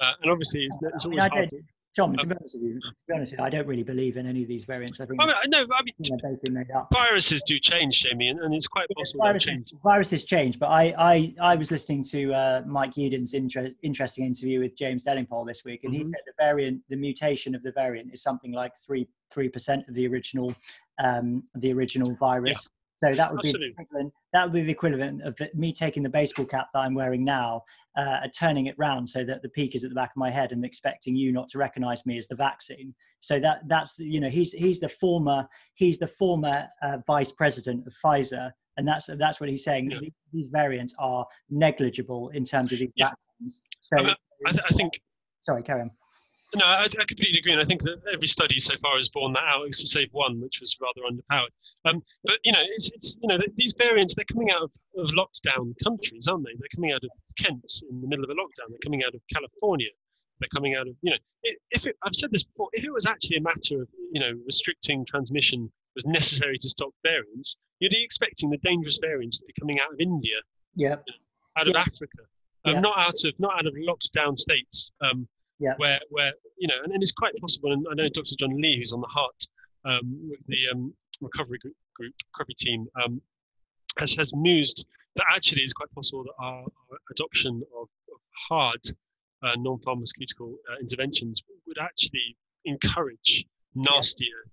uh, and obviously it's, it's always I mean, hard. Tom, to be honest with you, to be honest with you, I don't really believe in any of these variants. I think I mean, no, I mean, you know, basically made up. Viruses do change, Jamie, and, and it's quite possible yeah, viruses, change. Viruses change, but I, I, I was listening to uh, Mike Yeadon's inter- interesting interview with James Delingpole this week, and mm-hmm. he said the variant, the mutation of the variant, is something like three three percent of the original um, the original virus. So that would Absolutely. be the equivalent. That would be the equivalent of the, me taking the baseball cap that I'm wearing now, uh, turning it round so that the peak is at the back of my head, and expecting you not to recognise me as the vaccine. So that that's you know he's he's the former he's the former uh, vice president of Pfizer, and that's that's what he's saying. Yeah. These variants are negligible in terms of these yeah. vaccines. So I, I, I think. Sorry, carry on. No, I, I, completely agree, and I think that every study so far has borne that out, to save one, which was rather underpowered. Um, but you know, it's, it's you know these variants they're coming out of, of lockdown countries, aren't they? They're coming out of Kent in the middle of a lockdown. They're coming out of California. They're coming out of you know. If it, I've said this before, if it was actually a matter of you know restricting transmission was necessary to stop variants, you'd be expecting the dangerous variants to be coming out of India, yeah, you know, out of Africa, um, yeah. not out of not out of locked down states. Um, yeah. where where you know, and, and, it's quite possible. And I know Dr. John Lee, who's on the HART um, the um, recovery group, group recovery team, um, has has mused that actually it's quite possible that our, our adoption of, of hard uh, non-pharmaceutical uh, interventions would actually encourage nastier,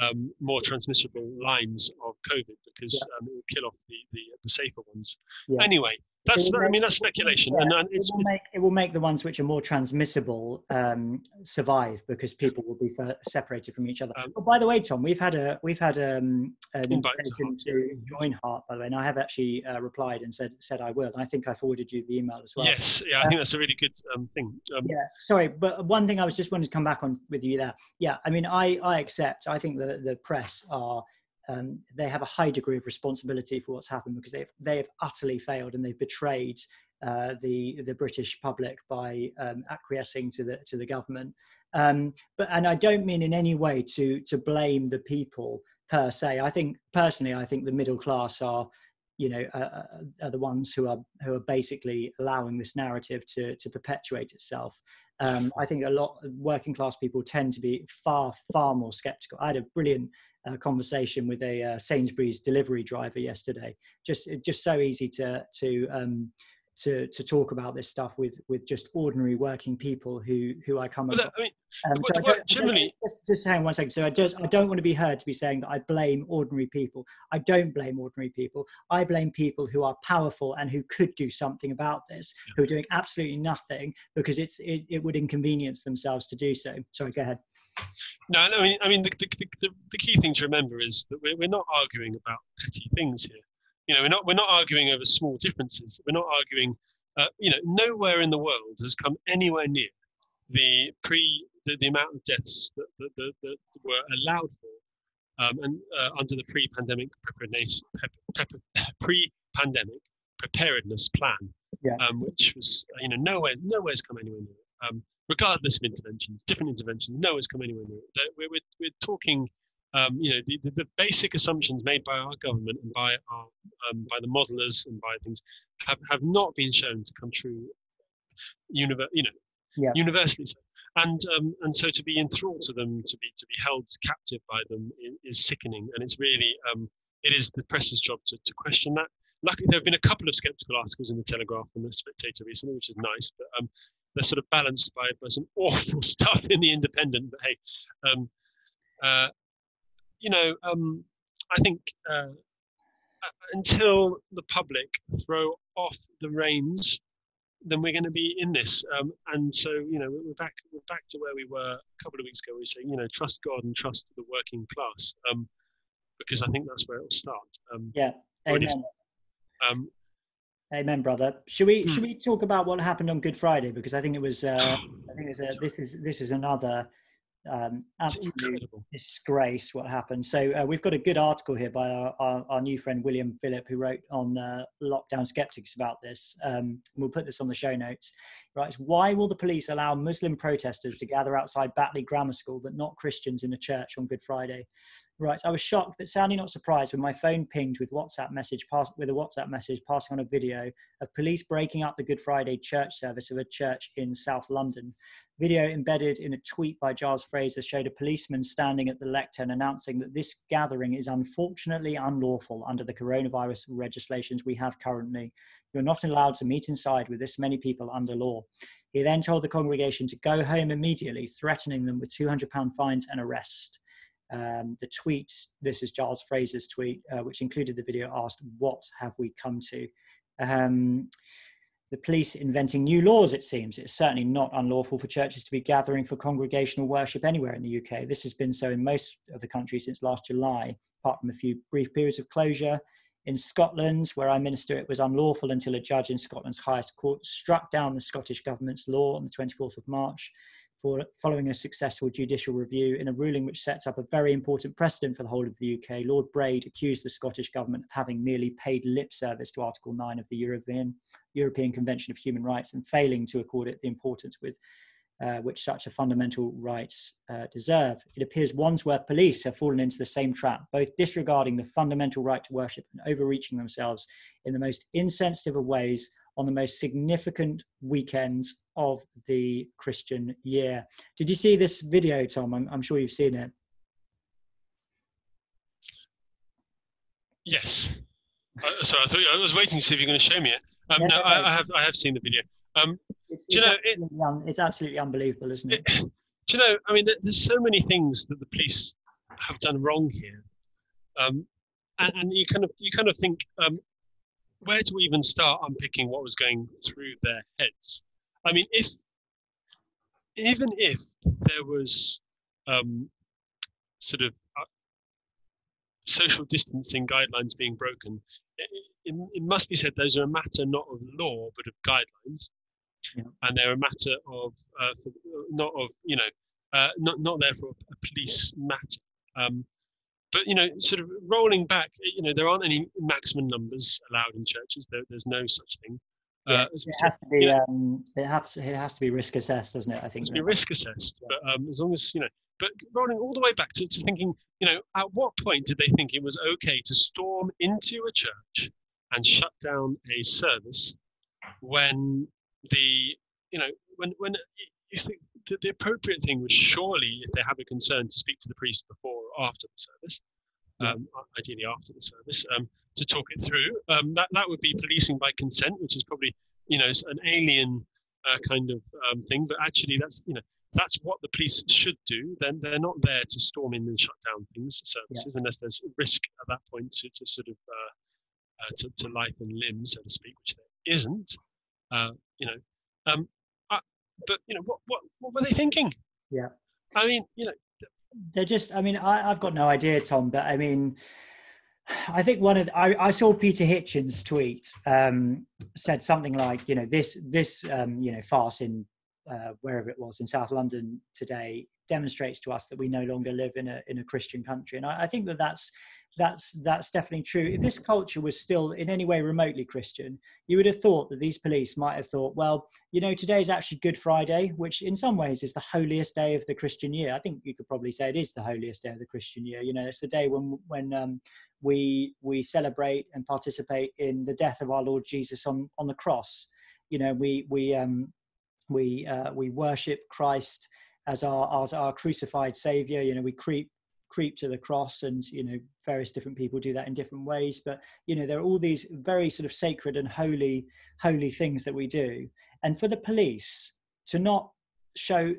um, more transmissible lines of COVID because yeah. um, it will kill off the, the, the safer ones. Yeah. Anyway, that's I mean that's speculation, yeah, and, and it, will make, it will make the ones which are more transmissible um, survive because people will be separated from each other. Um, oh, by the way, Tom, we've had a we've had um, an invitation to, to, join HART, by the way, and I have actually uh, replied and said said I will. And I think I forwarded you the email as well. Yes, yeah, I think that's a really good um, thing. Um, yeah, sorry, but one thing I was just wanted to come back on with you there. Yeah, I mean, I I accept. I think the the press are um, they have a high degree of responsibility for what's happened because they've they have utterly failed and they've betrayed uh, the the British public by um, acquiescing to the to the government. Um, but and I don't mean in any way to to blame the people per se. I think personally, I think the middle class are you know uh, uh are the ones who are who are basically allowing this narrative to to perpetuate itself um, I think a lot of working class people tend to be far, far more skeptical. I had a brilliant uh, conversation with a uh, Sainsbury's delivery driver yesterday. Just, just so easy to to um, to to talk about this stuff with with just ordinary working people who who I come well, across. I mean, um, so I generally, just, just hang one second. So I just I don't want to be heard to be saying that I blame ordinary people. I don't blame ordinary people. I blame people who are powerful and who could do something about this, yeah. who are doing absolutely nothing because it's it, it would inconvenience themselves to do so. Sorry, go ahead. No. I mean, I mean, the, the, the, the key thing to remember is that we're, we're not arguing about petty things here. You know, we're not we're not arguing over small differences. We're not arguing. Uh, you know, nowhere in the world has come anywhere near the pre the, the amount of deaths that, that, that, that were allowed for um, and uh, under the pre-pandemic preparedness *laughs* pre-pandemic preparedness plan, yeah. um, which was you know nowhere nowhere's come anywhere near. Um, regardless of interventions, different interventions, nowhere's come anywhere near it. We're, we're, we're talking. Um, you know the, the, the, basic assumptions made by our government and by our um, by the modelers and by things have, have not been shown to come true univer- you know yeah. universally so. And um, and so to be enthralled to them, to be to be held captive by them is, is sickening, and it's really um, it is the press's job to, to question that. Luckily, there have been a couple of skeptical articles in the Telegraph and the Spectator recently, which is nice, but um, they're sort of balanced by, by some *laughs* awful stuff in the Independent. But hey, um, uh, you know, um, I think uh, until the public throw off the reins then we're going to be in this. Um, and so, you know, we're back we're back to where we were a couple of weeks ago. We say, you know, trust God and trust the working class, um, because I think that's where it will start. Um, yeah, amen. Um, amen, brother. Should we hmm. should we talk about what happened on Good Friday? Because I think it was uh, I think it's a, this is this is another um, absolute disgrace what happened. So uh, we've got a good article here by our, our, our new friend William Philip, who wrote on uh, lockdown skeptics about this. Um, we'll put this on the show notes. Right? Why will the police allow Muslim protesters to gather outside Batley Grammar School, but not Christians in a church on Good Friday? Right. I was shocked, but sadly not surprised when my phone pinged with WhatsApp message pass, with a WhatsApp message passing on a video of police breaking up the Good Friday church service of a church in South London. Video embedded in a tweet by Giles Fraser showed a policeman standing at the lectern announcing that this gathering is unfortunately unlawful under the coronavirus legislations we have currently. You're not allowed to meet inside with this many people under law. He then told the congregation to go home immediately, threatening them with £200 fines and arrest. Um, the tweet, this is Giles Fraser's tweet, uh, which included the video, asked, What have we come to? Um, the police inventing new laws, it seems. It's certainly not unlawful for churches to be gathering for congregational worship anywhere in the UK. This has been so in most of the country since last July, apart from a few brief periods of closure. In Scotland, where I minister, it was unlawful until a judge in Scotland's highest court struck down the Scottish government's law on the 24th of March for following a successful judicial review in a ruling which sets up a very important precedent for the whole of the UK. Lord Braid accused the Scottish government of having merely paid lip service to Article 9 of the European, European Convention of Human Rights and failing to accord it the importance with uh, which such a fundamental rights uh, deserve. It appears Wandsworth police have fallen into the same trap, both disregarding the fundamental right to worship and overreaching themselves in the most insensitive of ways on the most significant weekends of the Christian year. Did you see this video, Tom? I'm, I'm sure you've seen it. Yes. Uh, sorry, I thought I was waiting to see if you're going to show me it. Um, no, no, I, I, have I have seen the video. Um, it's, it's, know, absolutely it, un, it's, absolutely unbelievable, isn't it? it? *clears throat* Do you know? I mean, there's so many things that the police have done wrong here, um, and, and, you kind of you kind of think, um, where do we even start unpicking what was going through their heads? I mean, if even if there was um, sort of uh, social distancing guidelines being broken, it, it, it, must be said those are a matter not of law but of guidelines, yeah. and they're a matter of uh, not of you know uh, not not there for a police matter. Um, but you know, sort of rolling back, you know, there aren't any maximum numbers allowed in churches. There, there's no such thing. Yeah, uh, it has to be. Um, it has. It has to be risk assessed, doesn't it? I think. It has to be risk assessed, yeah. but um, as long as you know. But rolling all the way back to, to thinking, you know, at what point did they think it was okay to storm into a church and shut down a service when the, you know, when when you think the, the appropriate thing was surely, if they have a concern, to speak to the priest before or after the service, um, ideally after the service, um, to talk it through. Um, that that would be policing by consent, which is probably you know an alien uh, kind of um, thing, but actually that's you know that's what the police should do. Then they're not there to storm in and shut down things services yeah. unless there's risk at that point to, to sort of uh, uh, to, to life and limb, so to speak, which there isn't. Uh, you know, um, but you know what what what were they thinking? Yeah. I mean, you know, they're just. I mean, I, I've got no idea, Tom, but I mean. I think one of the, I, I saw Peter Hitchens tweet um, said something like, you know, this this um, you know farce in uh, wherever it was in South London today demonstrates to us that we no longer live in a in a Christian country, and I, I think that that's that's that's definitely true. If this culture was still in any way remotely Christian, you would have thought that these police might have thought, well, you know, today is actually Good Friday, which in some ways is the holiest day of the Christian year. I think you could probably say it is the holiest day of the Christian year. You know, it's the day when when um, we we celebrate and participate in the death of our Lord Jesus on on the cross. You know, we we um, we uh, we worship Christ as our as our crucified Savior. You know, we creep creep to the cross and you know various different people do that in different ways. But you know there are all these very sort of sacred and holy holy things that we do. And for the police to not show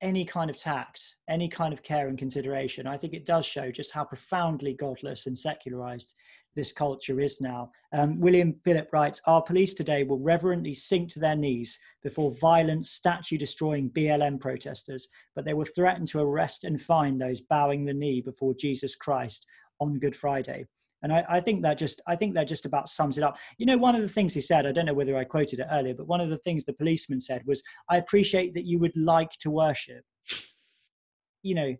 any kind of tact any kind of care and consideration i think it does show just how profoundly godless and secularized this culture is now. Um, William Philip writes Our police today will reverently sink to their knees before violent, statue destroying BLM protesters, but they will threaten to arrest and fine those bowing the knee before Jesus Christ on Good Friday. And I, I, think that just I think that just about sums it up. You know, one of the things he said, I don't know whether I quoted it earlier, but one of the things the policeman said was, I appreciate that you would like to worship. You know,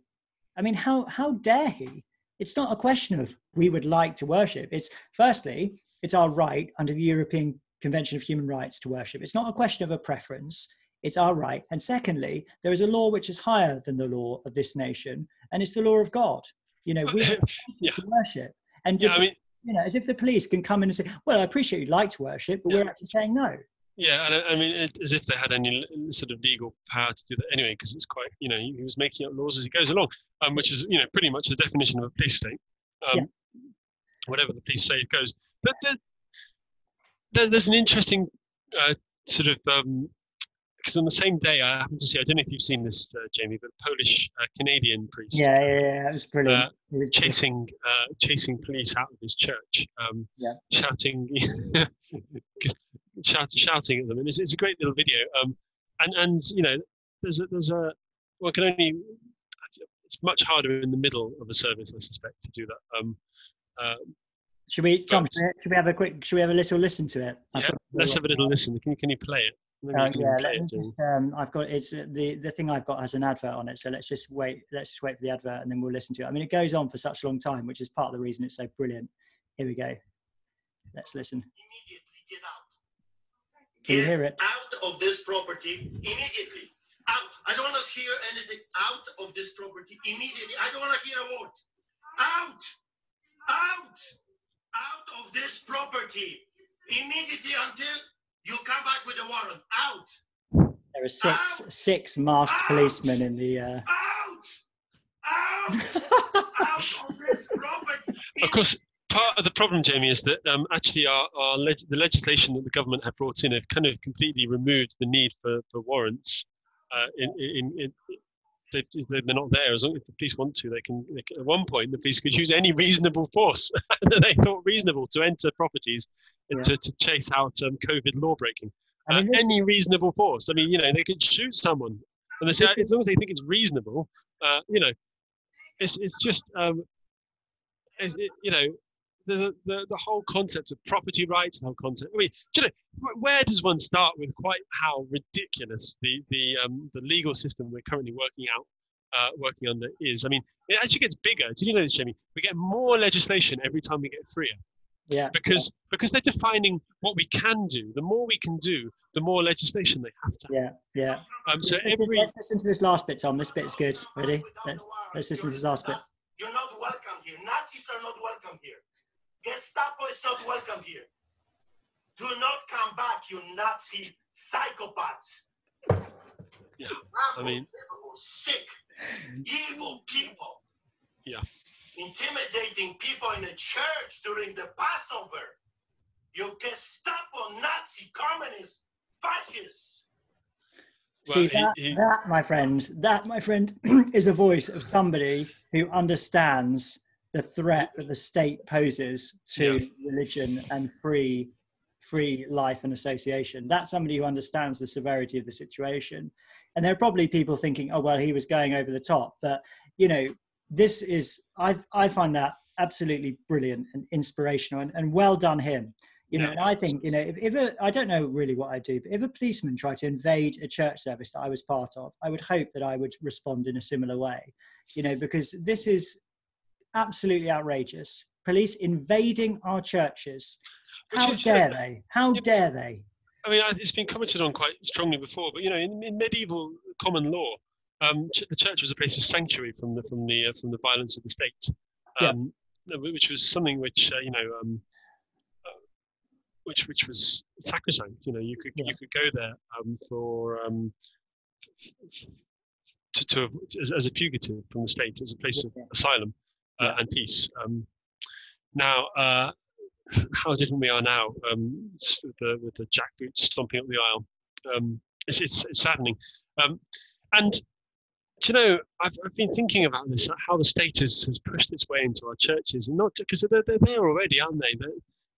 I mean, how how dare he? It's not a question of we would like to worship. It's firstly, it's our right under the European Convention of Human Rights to worship. It's not a question of a preference. It's our right. And secondly, there is a law which is higher than the law of this nation, and it's the law of God. You know, we are *laughs* yeah. to worship. And yeah, I mean, you know, as if the police can come in and say, "Well, I appreciate you'd like to worship, but yeah. we're actually saying no." Yeah, and I, I mean, it, as if they had any sort of legal power to do that anyway, because it's quite, you know, he was making up laws as he goes along, um, which is, you know, pretty much the definition of a police state. Um, yeah. Whatever the police say, it goes. But there, there, there's an interesting uh, sort of um, because on the same day I happened to see I don't know if you've seen this uh, Jamie but Polish uh, Canadian priest yeah yeah, yeah it was brilliant uh, it was chasing uh, chasing police out of his church um, yeah. shouting *laughs* shout, shouting at them, and it's, it's a great little video. Um, and and you know, there's a, there's a one can only it's much harder in the middle of a service, I suspect, to do that. Um, uh, should we, Tom? Should we, should we have a quick? Should we have a little listen to it? yeah, let's have a little listen. Can you can you play it? Uh, yeah, let me just. Um, I've got it's uh, the the thing I've got has an advert on it, so let's just wait. Let's just wait for the advert, and then we'll listen to it. I mean, it goes on for such a long time, which is part of the reason it's so brilliant. Here we go. Let's listen. Immediately get out. Can you hear it? Out of this property immediately. Out. I don't want to hear anything. Out of this property immediately. I don't want to hear a word. Out. Out. Out of this property immediately until you come back with a warrant. Out. There are six out. six masked out. policemen in the. Uh... Out. Out. *laughs* out of this property. Of course, part of the problem, Jamie, is that um, actually our, our leg- the legislation that the government have brought in have kind of completely removed the need for, for warrants. Uh, in, in, in, they, they're not there. As long as the police want to, they can, they can, At one point, the police could use any reasonable force *laughs* that they thought reasonable to enter properties and yeah. to, to chase out um, COVID law breaking. I mean, uh, any reasonable force. I mean, you know, they could shoot someone, and they say as long as they think it's reasonable, uh, you know, it's it's just um, it's, it, you know the, the, the whole concept of property rights, the whole concept. I mean, do you know, where does one start with quite how ridiculous the the um, the legal system we're currently working out, uh, working under is? I mean, it actually gets bigger. Did you know this, Jamie? We get more legislation every time we get freer. Yeah. Because yeah. because they're defining what we can do. The more we can do, the more legislation they have to. Have. Yeah, yeah. Um, so let's, every... let's listen to this last bit, Tom. This bit is good. Ready? Let's, let's listen to this last bit. You're not welcome here. Nazis are not welcome here. Gestapo is not welcome here. Do not come back, you Nazi psychopaths. Yeah, I mean, sick, evil people. Yeah. Intimidating people in a church during the Passover. You Gestapo, Nazi, communist, fascists. Well, See that, he, he... that, my friend, that, my friend, *clears throat* is a voice of somebody who understands the threat that the state poses to yeah. religion and free free life and association. That's somebody who understands the severity of the situation. And there are probably people thinking oh well he was going over the top. But you know, this is I I find that absolutely brilliant and inspirational and, and well done him. You know, and I think, you know, if, if a, I don't know really what I do, but if a policeman tried to invade a church service that I was part of, I would hope that I would respond in a similar way, you know, because this is absolutely outrageous. Police invading our churches. How dare they? How yeah, dare they? I mean, it's been commented on quite strongly before, but you know, in, in medieval common law, um, the church was a place of sanctuary from the from the uh, from the violence of the state, um, yeah. which was something which uh, you know um, which which was sacrosanct. You know, you could you could go there um, for um, to, to as, as, a fugitive from the state, as a place of asylum uh, and peace. Um, now, uh, how different we are now um, with the with the jackboots stomping up the aisle. Um, it's, it's, it's saddening. Um, and do you know, I've, I've been thinking about this, how the state has, has pushed its way into our churches, and not because they're, they're there already, aren't they? They're,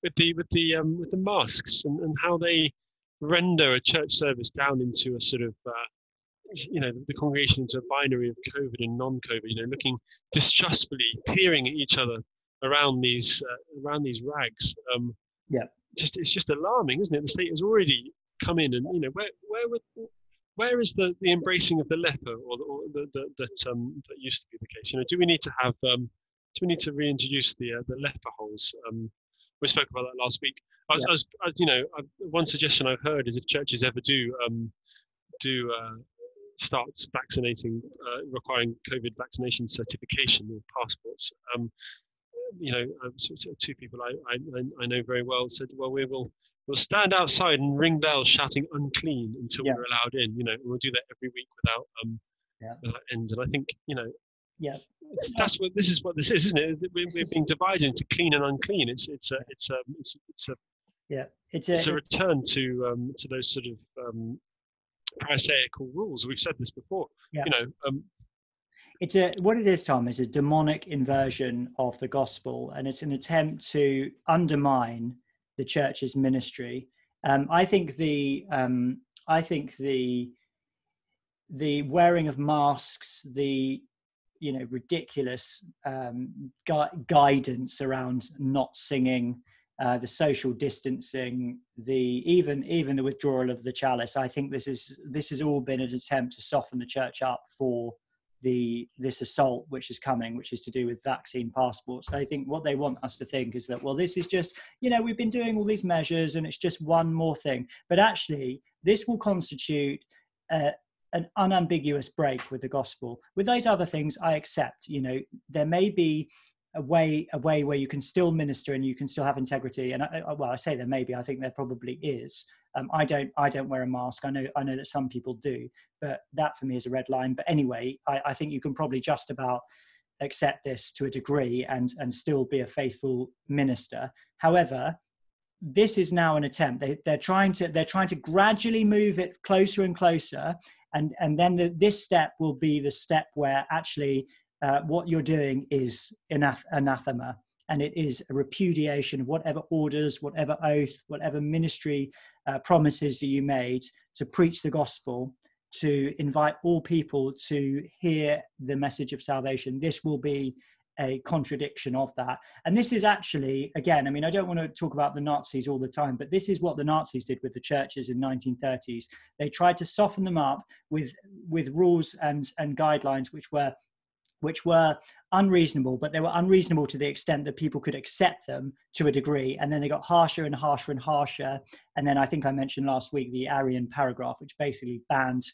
with the with the um, with the masks and, and how they render a church service down into a sort of uh, you know the congregation into a binary of COVID and non-COVID. You know, looking distrustfully, peering at each other around these uh, around these rags. Um, yeah, just it's just alarming, isn't it? The state has already come in, and you know where where would where is the, the embracing of the leper or, the, or the, the, that um, that used to be the case? You know, do we need to have um, do we need to reintroduce the uh, the leper holes? Um, we spoke about that last week. I was, yeah. I was I, you know, I, one suggestion I've heard is if churches ever do um, do uh, start vaccinating, uh, requiring COVID vaccination certification or passports. Um, you know, um, so, so two people I, I, I know very well said, well, we will we'll stand outside and ring bells shouting unclean until yeah. we're allowed in. You know, and we'll do that every week without um, yeah. without end. And I think you know, yeah, that's what this is. What this is, isn't it? We're, we're being divided into clean and unclean. It's it's a it's a it's, it's a yeah it's a, it's a return to um, to those sort of um, pharisaical rules. We've said this before. Yeah. You know. Um, it's a what it is, Tom, is a demonic inversion of the gospel, and it's an attempt to undermine the church's ministry. Um, I think the um, I think the the wearing of masks, the you know ridiculous um, gu- guidance around not singing uh, the social distancing the even even the withdrawal of the chalice i think this is this has all been an attempt to soften the church up for the this assault which is coming which is to do with vaccine passports i think what they want us to think is that well this is just you know we've been doing all these measures and it's just one more thing but actually this will constitute uh, an unambiguous break with the gospel. With those other things, I accept. You know, there may be a way a way where you can still minister and you can still have integrity. And I, well, I say there may be. I think there probably is. Um, I don't I don't wear a mask. I know I know that some people do, but that for me is a red line. But anyway, I, I think you can probably just about accept this to a degree and and still be a faithful minister. However, this is now an attempt. They, they're trying to they're trying to gradually move it closer and closer, and and then the, this step will be the step where actually uh, what you're doing is anath- anathema, and it is a repudiation of whatever orders, whatever oath, whatever ministry uh, promises that you made to preach the gospel, to invite all people to hear the message of salvation. This will be a contradiction of that. And this is actually, again, I mean, I don't want to talk about the Nazis all the time, but this is what the Nazis did with the churches in 1930s. They tried to soften them up with with rules and and guidelines which were which were unreasonable, but they were unreasonable to the extent that people could accept them to a degree. And then they got harsher and harsher and harsher. And then I think I mentioned last week the Aryan paragraph, which basically banned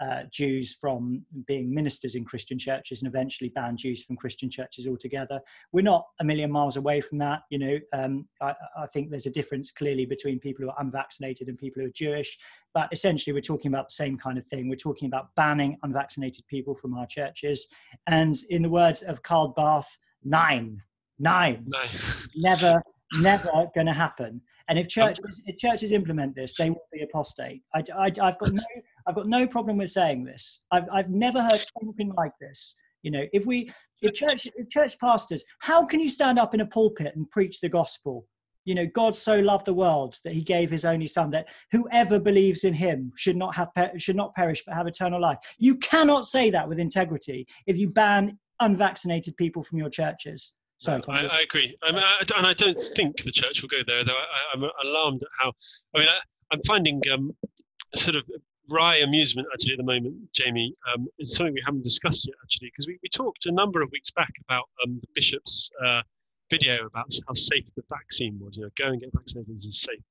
uh, Jews from being ministers in Christian churches and eventually ban Jews from Christian churches altogether. We're not a million miles away from that. You know, um, I, I, think there's a difference clearly between people who are unvaccinated and people who are Jewish, but essentially we're talking about the same kind of thing. We're talking about banning unvaccinated people from our churches. And in the words of Karl Barth, nine, nine, nine. *laughs* never, never going to happen. And if churches, if churches implement this, they will be apostate. I, have got no, I've got no problem with saying this. I've, I've never heard anything like this. You know, if we, if church, if church pastors, how can you stand up in a pulpit and preach the gospel? You know, God so loved the world that He gave His only Son, that whoever believes in Him should not have should not perish but have eternal life. You cannot say that with integrity if you ban unvaccinated people from your churches. I, I, agree. I mean, I, and I don't think the church will go there, though. I, am alarmed at how. I mean, I, am finding um, sort of wry amusement actually at the moment, Jamie. Um, it's something we haven't discussed yet, actually, because we, we talked a number of weeks back about um, the bishop's uh, video about how safe the vaccine was. You know, go and get vaccinated is safe.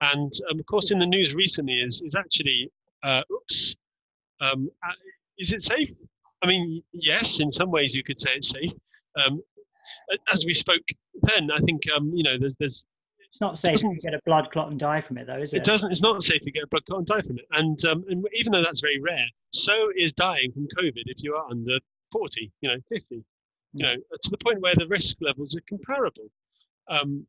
And um, of course, in the news recently is is actually, uh, oops, um, uh, is it safe? I mean, yes, in some ways you could say it's safe. As we spoke then, I think um, you know there's there's it's not safe to get a blood clot and die from it, though, is it? It doesn't. It's not safe to get a blood clot and die from it. And, um, and even though that's very rare, so is dying from COVID if you are under 40, you know, 50, you know, to the point where the risk levels are comparable. Um,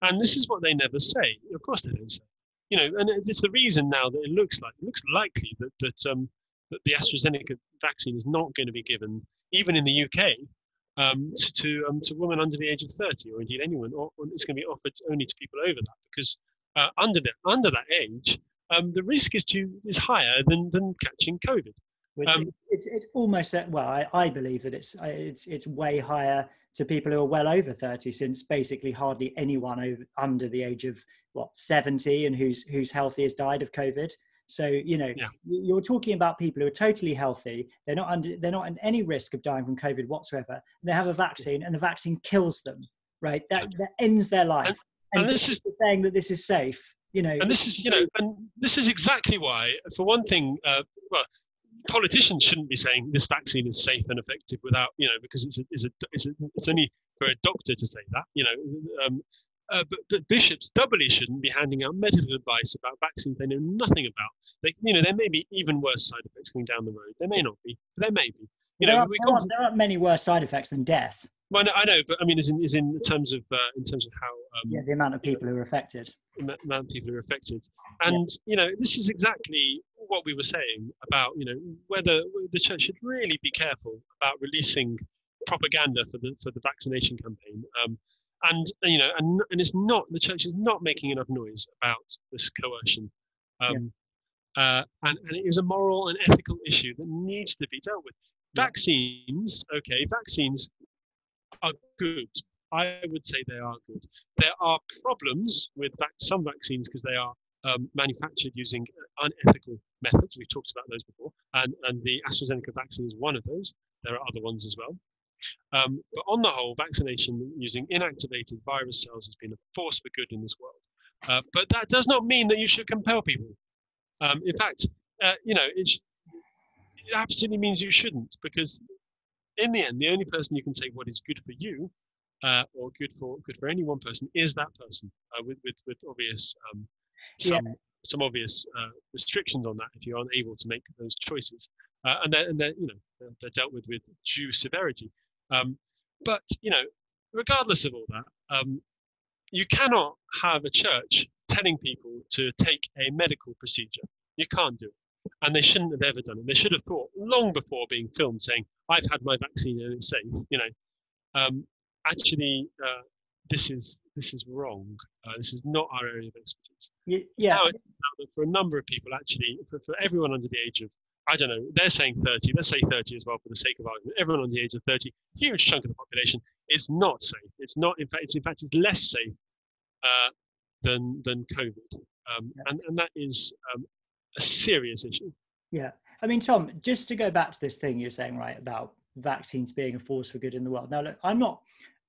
and this is what they never say. Of course, they don't say. You know, and it's the reason now that it looks like it looks likely that that um, that the AstraZeneca vaccine is not going to be given, even in the UK, um, to to, um, to women under the age of 30, or indeed anyone, or, or it's going to be offered only to people over that, because uh, under the, under that age, um, the risk is to is higher than than catching COVID. Um, it's it's almost that, well, I, I believe that it's it's it's way higher to people who are well over 30 since basically hardly anyone over under the age of what 70 and who's who's healthy has died of covid so you know, yeah. you're talking about people who are totally healthy. They're not under, they're not at any risk of dying from COVID whatsoever. They have a vaccine, and the vaccine kills them. Right, that that ends their life. And, and, and this is saying that this is safe. You know, and this is you know, and this is exactly why, for one thing, uh, well, politicians shouldn't be saying this vaccine is safe and effective without you know because it's a, it's a, it's, a, it's only for a doctor to say that you know um, uh, but, but, bishops doubly shouldn't be handing out medical advice about vaccines they know nothing about. They, you know, there may be even worse side effects coming down the road. There may not be, but there may be. You there, know, are, there, are, there are many worse side effects than death. Well, I know, but I mean, is in, is in terms of uh, in terms of how um, yeah, the amount of people know, who are affected. The amount of people who are affected, and yeah. you know, this is exactly what we were saying about you know whether the church should really be careful about releasing propaganda for the for the vaccination campaign. Um, and you know, and and it's not the church is not making enough noise about this coercion, um, yeah. uh, and and it is a moral and ethical issue that needs to be dealt with. Yeah. Vaccines, okay, vaccines are good. I would say they are good. There are problems with vac- some vaccines because they are um, manufactured using unethical methods. We've talked about those before, and and the AstraZeneca vaccine is one of those. There are other ones as well. Um, but on the whole, vaccination using inactivated virus cells has been a force for good in this world. Uh, but that does not mean that you should compel people. Um, in fact, uh, you know, it absolutely means you shouldn't, because in the end, the only person you can say what is good for you uh, or good for good for any one person is that person, uh, with, with with obvious um, some yeah. some obvious uh, restrictions on that if you aren't able to make those choices. Uh, and they're, and they're you know they're dealt with with due severity. Um, but you know, regardless of all that, um, you cannot have a church telling people to take a medical procedure. You can't do it, and they shouldn't have ever done it. They should have thought long before being filmed, saying, "I've had my vaccine and it's safe." You know, um, actually, uh, this is this is wrong. Uh, this is not our area of expertise. Yeah. Now, for a number of people, actually, for, for everyone under the age of I don't know, they're saying 30, let's say 30 as well for the sake of argument. Everyone on the age of 30, huge chunk of the population, is not safe. It's not, in fact, it's in fact, it's less safe uh, than, than COVID. Um, yeah. and, and that is um, a serious issue. Yeah. I mean, Tom, just to go back to this thing you're saying, right, about vaccines being a force for good in the world. Now, look, I'm not,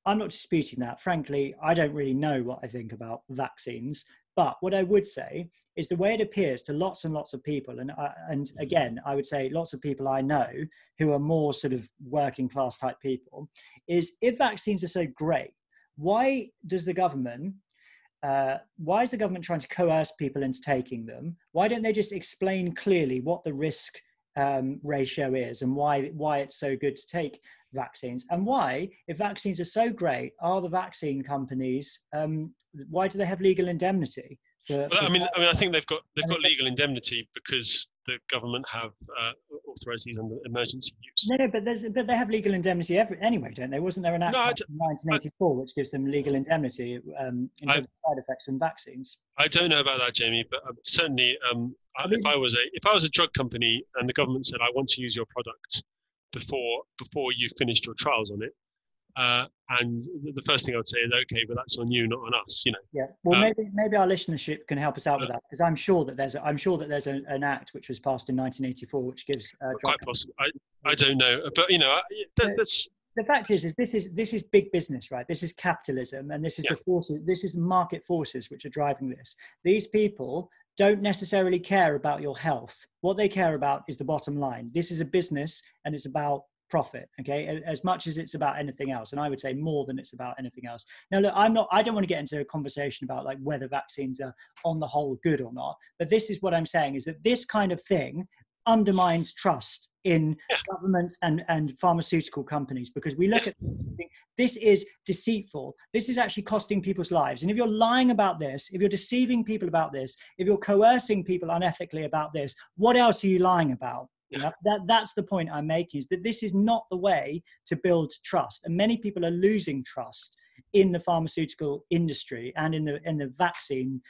I'm not disputing that. Frankly, I don't really know what I think about vaccines. But what I would say is the way it appears to lots and lots of people, and uh, and again, I would say lots of people I know who are more sort of working class type people, is if vaccines are so great, why does the government uh, why is the government trying to coerce people into taking them? Why don't they just explain clearly what the risk um, ratio is and why why it's so good to take vaccines. And why if vaccines are so great are the vaccine companies um, why do they have legal indemnity for, well, I mean, I mean, I think they've got they've got legal indemnity because the government have uh, authorised these under emergency use. No, no, but there's but they have legal indemnity every, anyway, don't they? Wasn't there an act no, in 1984 which gives them legal indemnity um, in terms I, of side effects from vaccines? I don't know about that, Jamie, but um, certainly, um, I mean, if I was a if I was a drug company and the government said I want to use your product before before you've finished your trials on it. Uh, and the first thing I would say is, okay, but that's on you, not on us. You know. Yeah. Well, um, maybe maybe our listenership can help us out with that because I'm sure that there's a, I'm sure that there's a, an act which was passed in 1984 which gives. Uh, quite possible. I, I don't know, but you know, that, that's. The fact is, is this is this is big business, right? This is capitalism, and this is yeah. the forces. This is the market forces which are driving this. These people don't necessarily care about your health. What they care about is the bottom line. This is a business, and it's about profit okay as much as it's about anything else and i would say more than it's about anything else now look i'm not i don't want to get into a conversation about like whether vaccines are on the whole good or not but this is what i'm saying is that this kind of thing undermines trust in yeah. governments and, and pharmaceutical companies because we look at this and think this is deceitful. This is actually costing people's lives. And if you're lying about this, if you're deceiving people about this, if you're coercing people unethically about this, what else are you lying about? Yeah. That, that's the point I'm making is that this is not the way to build trust. And many people are losing trust in the pharmaceutical industry and in the in the vaccine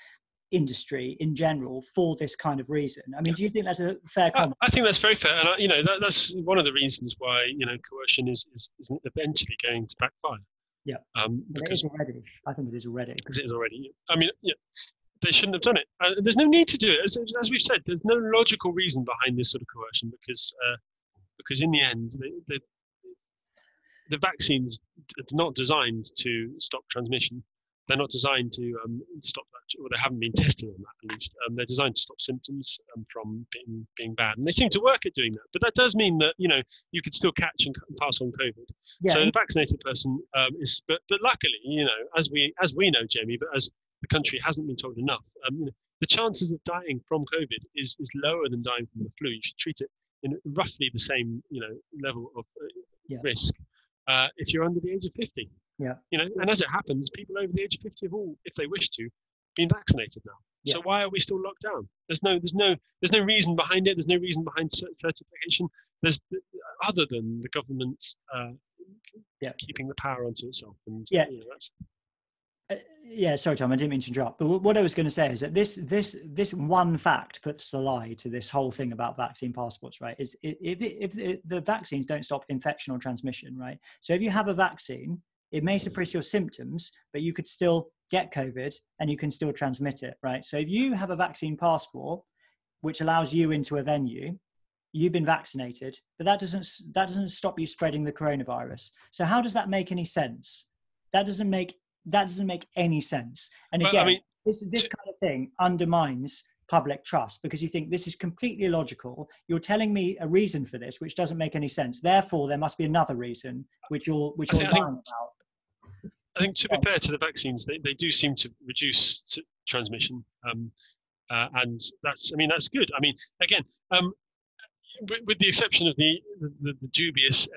industry in general for this kind of reason. I mean, do you think that's a fair comment? I, I think that's very fair, and I, you know that, that's one of the reasons why you know coercion is is, is eventually going to backfire. Yeah, um, because, it is already. I think it is already because it is already. I mean, yeah, they shouldn't have done it. Uh, there's no need to do it. As, as, we've said, there's no logical reason behind this sort of coercion because uh, because in the end, the, the, the vaccines are not designed to stop transmission. They're not designed to um, stop that, or they haven't been tested on that at least. Um, they're designed to stop symptoms um, from being being bad, and they seem to work at doing that. But that does mean that you know you could still catch and pass on COVID. Yeah. So the vaccinated person um, is, but but luckily, you know, as we as we know, Jamie, but as the country hasn't been told enough. Um, you know, the chances of dying from COVID is, is lower than dying from the flu. You should treat it in roughly the same you know level of uh, yeah. risk uh, if you're under the age of 50. Yeah. You know, and as it happens, people over the age of 50 have all, if they wish to, been vaccinated now. Yeah. So why are we still locked down? There's no, there's no, there's no reason behind it. There's no reason behind certification. There's other than the government uh, yeah. keeping the power onto itself. And yeah, you know, uh, yeah, sorry, Tom, I didn't mean to interrupt. But what I was going to say is that this this this one fact puts the lie to this whole thing about vaccine passports, right? Is if if, if the vaccines don't stop infection or transmission, right? So if you have a vaccine, it may suppress your symptoms, but you could still get COVID and you can still transmit it, right? So if you have a vaccine passport, which allows you into a venue, you've been vaccinated, but that doesn't that doesn't stop you spreading the coronavirus. So how does that make any sense? That doesn't make that doesn't make any sense. And again, I mean, this this kind of thing undermines public trust because you think this is completely illogical. You're telling me a reason for this which doesn't make any sense. Therefore, there must be another reason which you're which you're lying about. I think to be fair to the vaccines, they, they do seem to reduce transmission, um, uh, and that's I mean that's good. I mean again, um, with, the exception of the, the, the dubious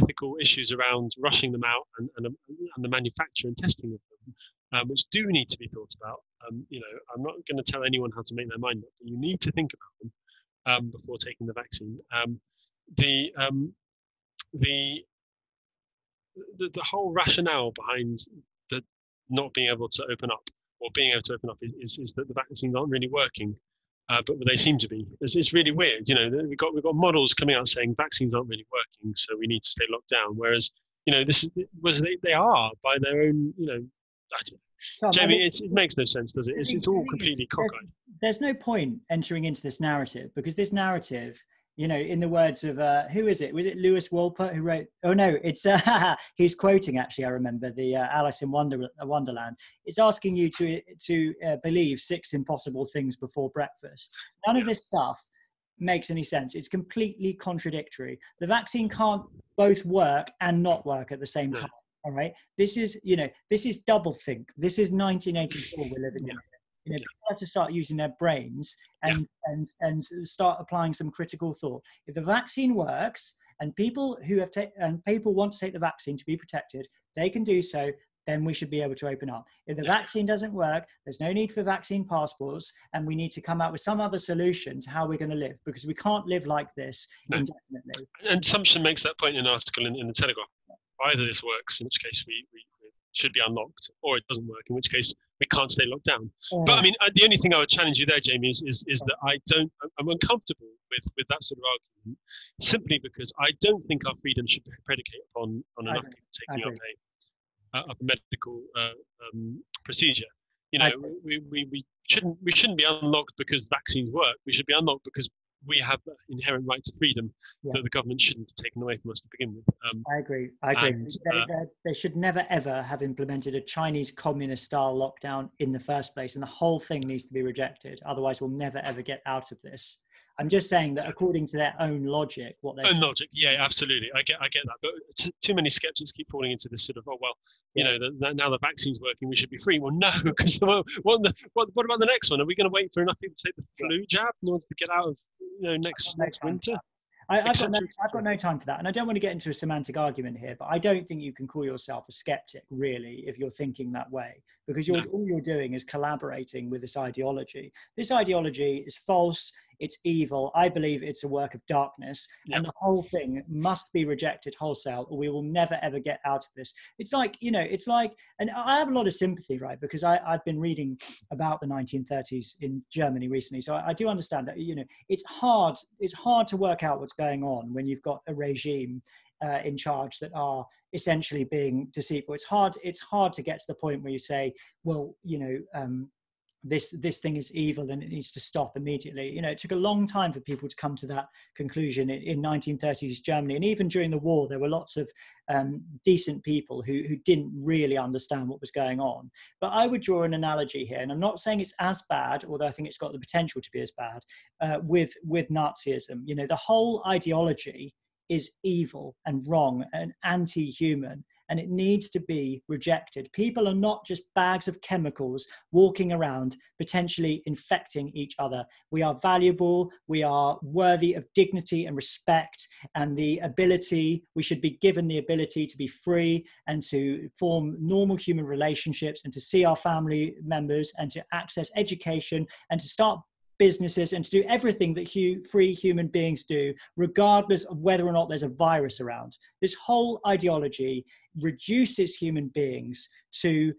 ethical issues around rushing them out and, and, and the manufacture and testing of them, um, which do need to be thought about. Um, you know, I'm not going to tell anyone how to make their mind up, but you need to think about them um, before taking the vaccine. Um, the, um, the, the the whole rationale behind the not being able to open up or being able to open up is, is, is that the vaccines aren't really working uh, but they seem to be. It's, it's, really weird. You know, we've got we've got models coming out saying vaccines aren't really working, so we need to stay locked down. Whereas, you know, this is was they, they are by their own. You know, Tom, Jamie, I mean, it makes no sense, does it? It's, it's all completely cockeyed. There's, there's no point entering into this narrative because this narrative you know, in the words of uh, who is it? Was it Lewis Wolpert who wrote? Oh no, it's uh, *laughs* he's quoting actually. I remember the uh, Alice in Wonder, Wonderland. It's asking you to to uh, believe six impossible things before breakfast. None of this stuff makes any sense. It's completely contradictory. The vaccine can't both work and not work at the same time. All right. This is you know this is double think. This is 1984 we're living in. You know, people have to start using their brains and, yeah. and, and start applying some critical thought. If the vaccine works and people who have ta- and people want to take the vaccine to be protected, they can do so. Then we should be able to open up. If the yeah. vaccine doesn't work, there's no need for vaccine passports, and we need to come out with some other solution to how we're going to live because we can't live like this no. indefinitely. And Sumption makes that point in an article in, in the Telegraph. Either this works, in which case we, we, should be unlocked, or it doesn't work, in which case we can't stay locked down. Yeah. But I mean, uh, the only thing I would challenge you there, Jamie, is, is, is that I don't, I'm uncomfortable with with that sort of argument, simply because I don't think our freedom should predicate upon on enough people taking up a, a medical uh, um, procedure. You know, we, we, we shouldn't we shouldn't be unlocked because vaccines work. We should be unlocked because we have inherent right to freedom yeah. that the government shouldn't have taken away from us to begin with. Um, I agree. I agree. And, they, uh, they, should never ever have implemented a Chinese communist style lockdown in the first place, and the whole thing needs to be rejected. Otherwise, we'll never ever get out of this. I'm just saying that according to their own logic, what they're own saying, logic, yeah, absolutely, I get, I get that. But t- too many skeptics keep falling into this sort of, oh well, you know, the, the, now the vaccine's working, we should be free. Well, no, *laughs* because what, what, what, what, about the next one? Are we going to wait for enough people to take the flu jab in order to get out of, you know, next, next winter? I, have got, no, I've got no time for that. And I don't want to get into a semantic argument here, but I don't think you can call yourself a skeptic, really, if you're thinking that way, because you're, no. all you're doing is collaborating with this ideology. This ideology is false, it's evil. I believe it's a work of darkness, yep. and the whole thing must be rejected wholesale, or we will never ever get out of this. It's like you know, it's like, and I have a lot of sympathy, right? Because I, I've been reading about the 1930s in Germany recently, so I, I do understand that you know it's hard. It's hard to work out what's going on when you've got a regime uh, in charge that are essentially being deceitful. It's hard. It's hard to get to the point where you say, well, you know, um, this this thing is evil and it needs to stop immediately. You know it took a long time for people to come to that conclusion in, in 1930s germany. And even during the war there were lots of um, decent people who who didn't really understand what was going on. But i would draw an analogy here and i'm not saying it's as bad although i think it's got the potential to be as bad uh, with with nazism. You know the whole ideology is evil and wrong and anti-human and it needs to be rejected. People are not just bags of chemicals walking around potentially infecting each other. We are valuable, we are worthy of dignity and respect, and the ability, we should be given the ability to be free and to form normal human relationships and to see our family members and to access education and to start businesses and to do everything that hu- free human beings do, regardless of whether or not there's a virus around. This whole ideology reduces human beings to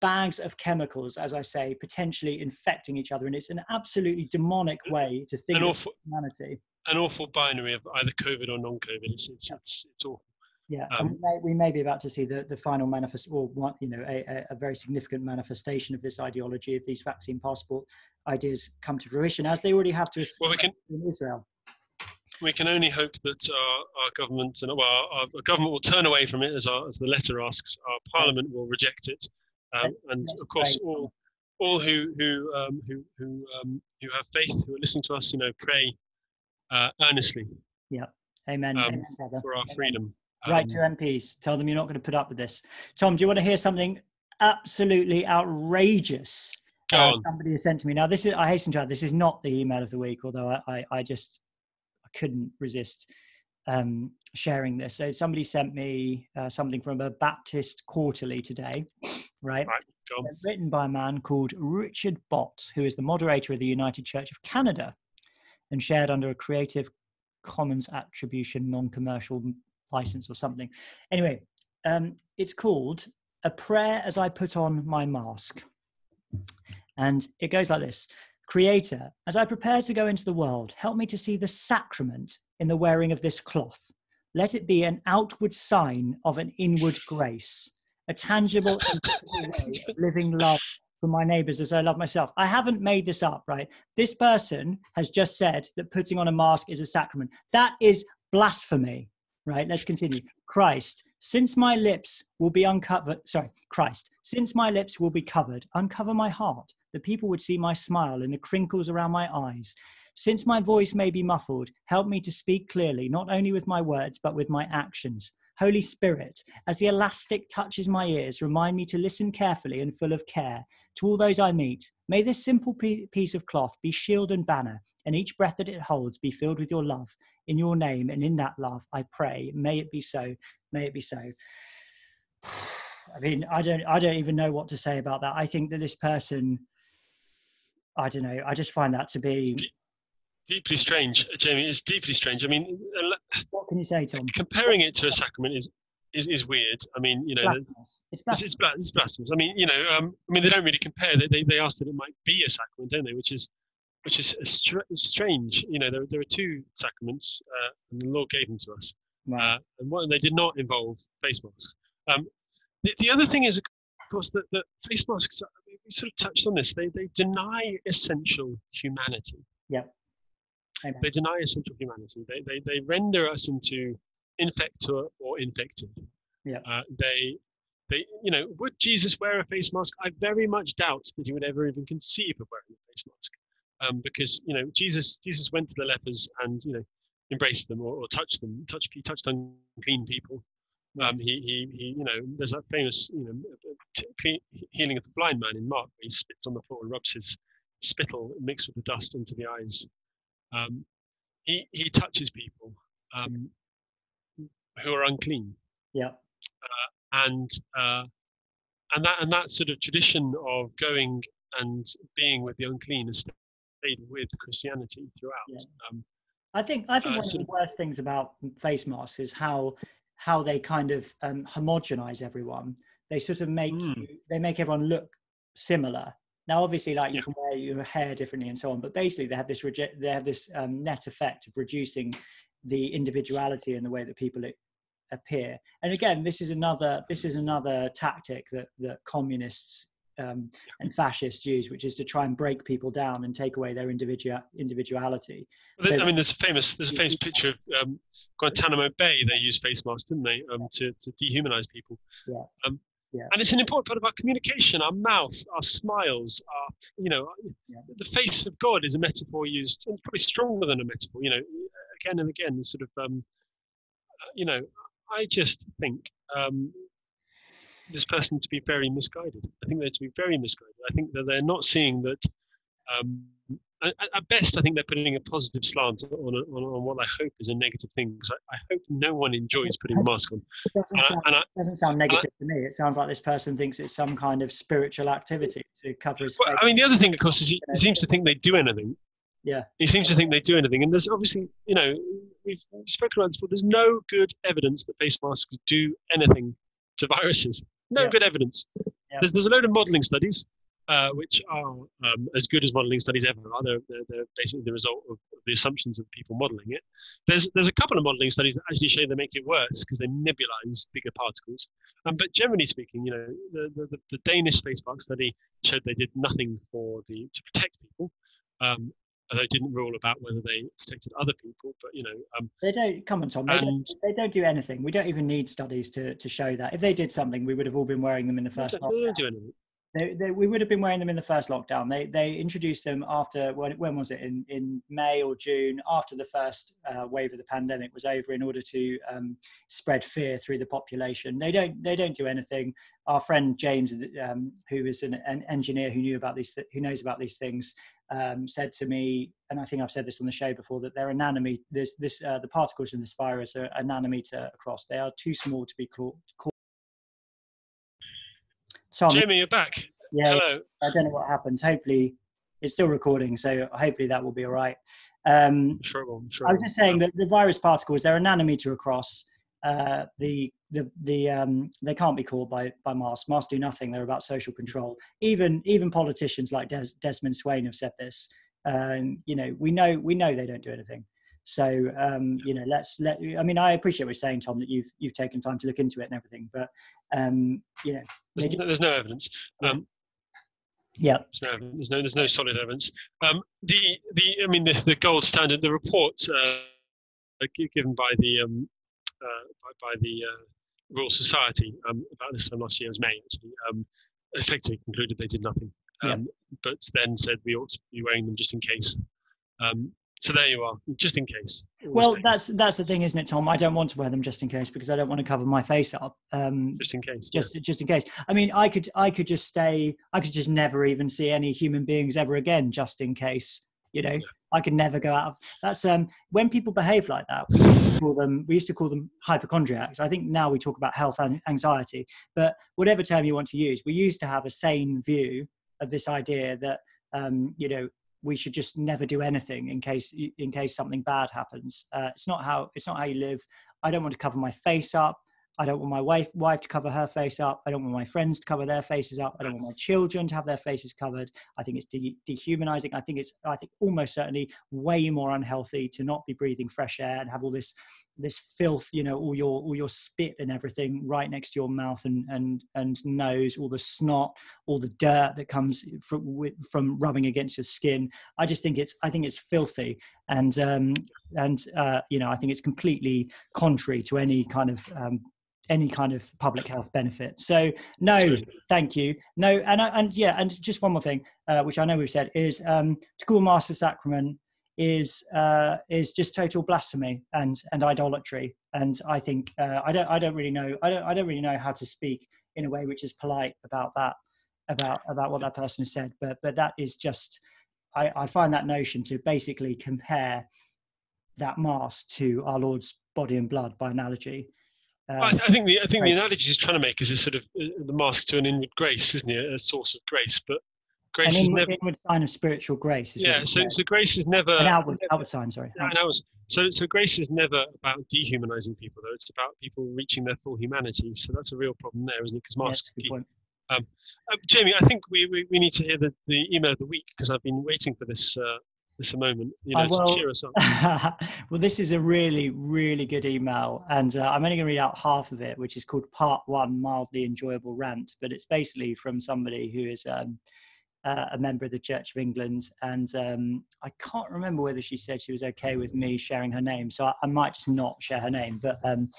bags of chemicals, as I say, potentially infecting each other. And it's an absolutely demonic way to think an of awful, humanity. An awful binary of either COVID or non COVID. It's, it's, it's, it's awful. Yeah, um, we, may, we may be about to see the, the final manifest, or one, you know, a, a very significant manifestation of this ideology of these vaccine passport ideas come to fruition, as they already have to well, we can, in Israel. We can only hope that our, our government and well, our, our, government will turn away from it, as, our, as the letter asks. Our parliament will reject it, um, and of course, all all who who um, who who, um, who have faith, who are listening to us, you know, pray uh, earnestly. Yeah, amen. Um, amen for our amen. freedom. Write to MPs. Tell them you're not going to put up with this. Tom, do you want to hear something absolutely outrageous? Go uh, on. Somebody has sent to me. Now, this is, I hasten to add, this is not the email of the week, although I, I, I just I couldn't resist um, sharing this. So somebody sent me uh, something from a Baptist quarterly today, right? right written by a man called Richard Bott, who is the moderator of the United Church of Canada and shared under a Creative Commons Attribution Non Commercial license or something. Anyway, um, it's called A Prayer as I Put On My Mask. And it goes like this Creator, as I prepare to go into the world, help me to see the sacrament in the wearing of this cloth. Let it be an outward sign of an inward grace, a tangible way of *laughs* living love for my neighbors as I love myself. I haven't made this up, right? This person has just said that putting on a mask is a sacrament. That is blasphemy right? Let's continue. Christ, since my lips will be uncovered, sorry, Christ, since my lips will be covered, uncover my heart, that people would see my smile and the crinkles around my eyes. Since my voice may be muffled, help me to speak clearly, not only with my words, but with my actions. Holy Spirit, as the elastic touches my ears, remind me to listen carefully and full of care to all those I meet. May this simple piece of cloth be shield and banner, and each breath that it holds be filled with your love in your name and in that love i pray may it be so may it be so *sighs* i mean i don't i don't even know what to say about that i think that this person i don't know i just find that to be deeply strange jamie it's deeply strange i mean what can you say tom comparing it to a sacrament is is, is weird. I mean, you know, blasphemous. it's blasphemous. It's, it's, blasphemous. I mean, you know, um, I mean, they don't really compare. They, they, they asked that it might be a sacrament, don't they? Which is which is str- strange. You know, there, there are two sacraments, uh, and the Lord gave them to us, Right. uh, and one they did not involve face masks. Um, the, the other thing is, of course, that, that face masks. We sort of touched on this. They they deny essential humanity. Amen. They deny essential humanity. They they, they render us into infector or infected. Yeah. Uh, they they you know would Jesus wear a face mask? I very much doubt that he would ever even conceive of wearing a face mask, um, because you know Jesus Jesus went to the lepers and you know embraced them or, or touched them. Touched he touched unclean people. Um, he, he, he, you know, there's that famous, you know, t- healing of the blind man in Mark, where he spits on the floor and rubs his spittle mixed with the dust into the eyes. Um, he, he touches people um, who are unclean, Yeah. and uh, and that and that sort of tradition of going and being with the unclean has stayed with Christianity throughout. Yeah. Um, I think I think Uh, one sort of the worst things about face masks is how how they kind of um, homogenize everyone. They sort of make Mm. you, they make everyone look similar. Now, obviously, like you can wear your hair differently and so on, but basically they have this reject they have this um, net effect of reducing the individuality in the way that people appear. And again, this is another this is another tactic that that communists um, and fascist use, which is to try and break people down and take away their individual individuality. Then- So- I mean, there's a famous there's a famous picture of um, Guantanamo Bay. They used face masks, didn't they, um, to to dehumanize people. Yeah. Um, Yeah. And it's an important part of our communication, our mouth, our smiles, our you know, Yeah. the face of God is a metaphor used, and probably stronger than a metaphor. You know, again and again, sort of, um, uh, you know, I just think um, this person to be very misguided. I think they're to be very misguided. I think that they're not seeing that. Um, at, at best, I think they're putting a positive slant on, a, on, on what I hope is a negative thing. Because I, I hope no one enjoys putting a mask on. It doesn't And sound, I, doesn't sound negative to me. It sounds like this person thinks it's some kind of spiritual activity to cover his well. I mean, the other thing, of course, is he, he seems to think they do anything. Yeah. He seems to think they do anything, and there's obviously, you know, we've spoken about this before. There's no good evidence that face masks do anything to viruses. No Yeah. good evidence. Yeah. There's there's a load of modelling studies, uh, which are um, as good as modelling studies ever are. They're, they're, they're basically the result of, the assumptions of people modelling it. There's there's a couple of modelling studies that actually show they make it worse because they nebulize bigger particles. Um, but generally speaking, you know, the, the, the, Danish face mask study showed they did nothing for the to protect people. Um, and they didn't rule about whether they protected other people, but you know, um, They don't comment on, They don't. They don't do anything. We don't even need studies to to show that. If they did something, we would have all been wearing them in the first they lockdown. don't do anything. They, they, we would have been wearing them in the first lockdown. They they introduced them after when when was it in in May or June after the first uh, wave of the pandemic was over in order to um, spread fear through the population. They don't they don't do anything. Our friend James, um, who is an, an engineer who knew about these th- who knows about these things, um, said to me, and I think I've said this on the show before, that they're a nanometer. This this uh, the particles in this virus are a nanometer across. They are too small to be caught. caught. Tom, Jimmy, you're back. yeah, Hello. I don't know what happens. Hopefully, it's still recording, so hopefully that will be all right. Um, sure. Sure I was just saying that the virus particles they're a nanometer across. Uh, the the the um, they can't be caught by by masks. Masks do nothing. They're about social control. Even even politicians like Des, Desmond Swayne have said this. Um, you know, we know we know they don't do anything. So um, you know, let's let. I mean, I appreciate what you're saying, Tom, that you've you've taken time to look into it and everything. But um, you know, There's, no, there's no evidence. Um, yeah, there's no. There's no, there's no solid evidence. Um, the, the, I mean, the, the gold standard, the report uh, given by the, um, uh, by, by the uh, Royal Society um, about this time last year, was May actually, um, effectively concluded they did nothing, Yeah. um, but then said we ought to be wearing them just in case. Um, so there you are, just in case. Well, that's that's the thing, isn't it, Tom? I don't want to wear them just in case because I don't want to cover my face up. Um, just in case. yeah. just just in case. I mean, I could I could just stay. I could just never even see any human beings ever again, just in case. You know, I could never go out of. That's um when people behave like that. Call them we used to call them hypochondriacs. I think now we talk about health and anxiety, but whatever term you want to use, we used to have a sane view of this idea that um, you know we should just never do anything in case in case something bad happens. Uh, it's not how it's not how you live. I don't want to cover my face up. I don't want my wife wife to cover her face up. I don't want my friends to cover their faces up. I don't want my children to have their faces covered. I think it's de- dehumanizing. I think it's I think almost certainly way more unhealthy to not be breathing fresh air and have all this this filth, you know, all your all your spit and everything right next to your mouth and and and nose, all the snot, all the dirt that comes from from rubbing against your skin. I just think it's I think it's filthy and um and uh you know I think it's completely contrary to any kind of um any kind of public health benefit. So no, thank you. No, and and yeah, and just one more thing, uh, which I know we've said is um, to call mass the sacrament is uh, is just total blasphemy and and idolatry. And I think uh, I don't I don't really know I don't I don't really know how to speak in a way which is polite about that about about what that person has said. But but that is just I, I find that notion to basically compare that mass to our Lord's body and blood by analogy um, I, I, think the I think the analogy he's trying to make is a sort of uh, the mask to an inward grace, isn't it? A source of grace, but grace an inward, is never inward sign of spiritual grace. yeah, so so grace is never an outward outward sign. Sorry. Outward. So so grace is never about dehumanizing people, though. It's about people reaching their full humanity. So that's a real problem there, isn't it? Because masks. Yeah, um, uh, Jamie, I think we, we, we need to hear the, the email of the week because I've been waiting for this uh, this a moment, you know, well, to cheer us up. *laughs* well, this is a really, really good email, and uh, I'm only going to read out half of it, which is called Part One: Mildly Enjoyable Rant. But it's basically from somebody who is um, uh, a member of the Church of England, and um, I can't remember whether she said she was okay with me sharing her name, so I, I might just not share her name. But um,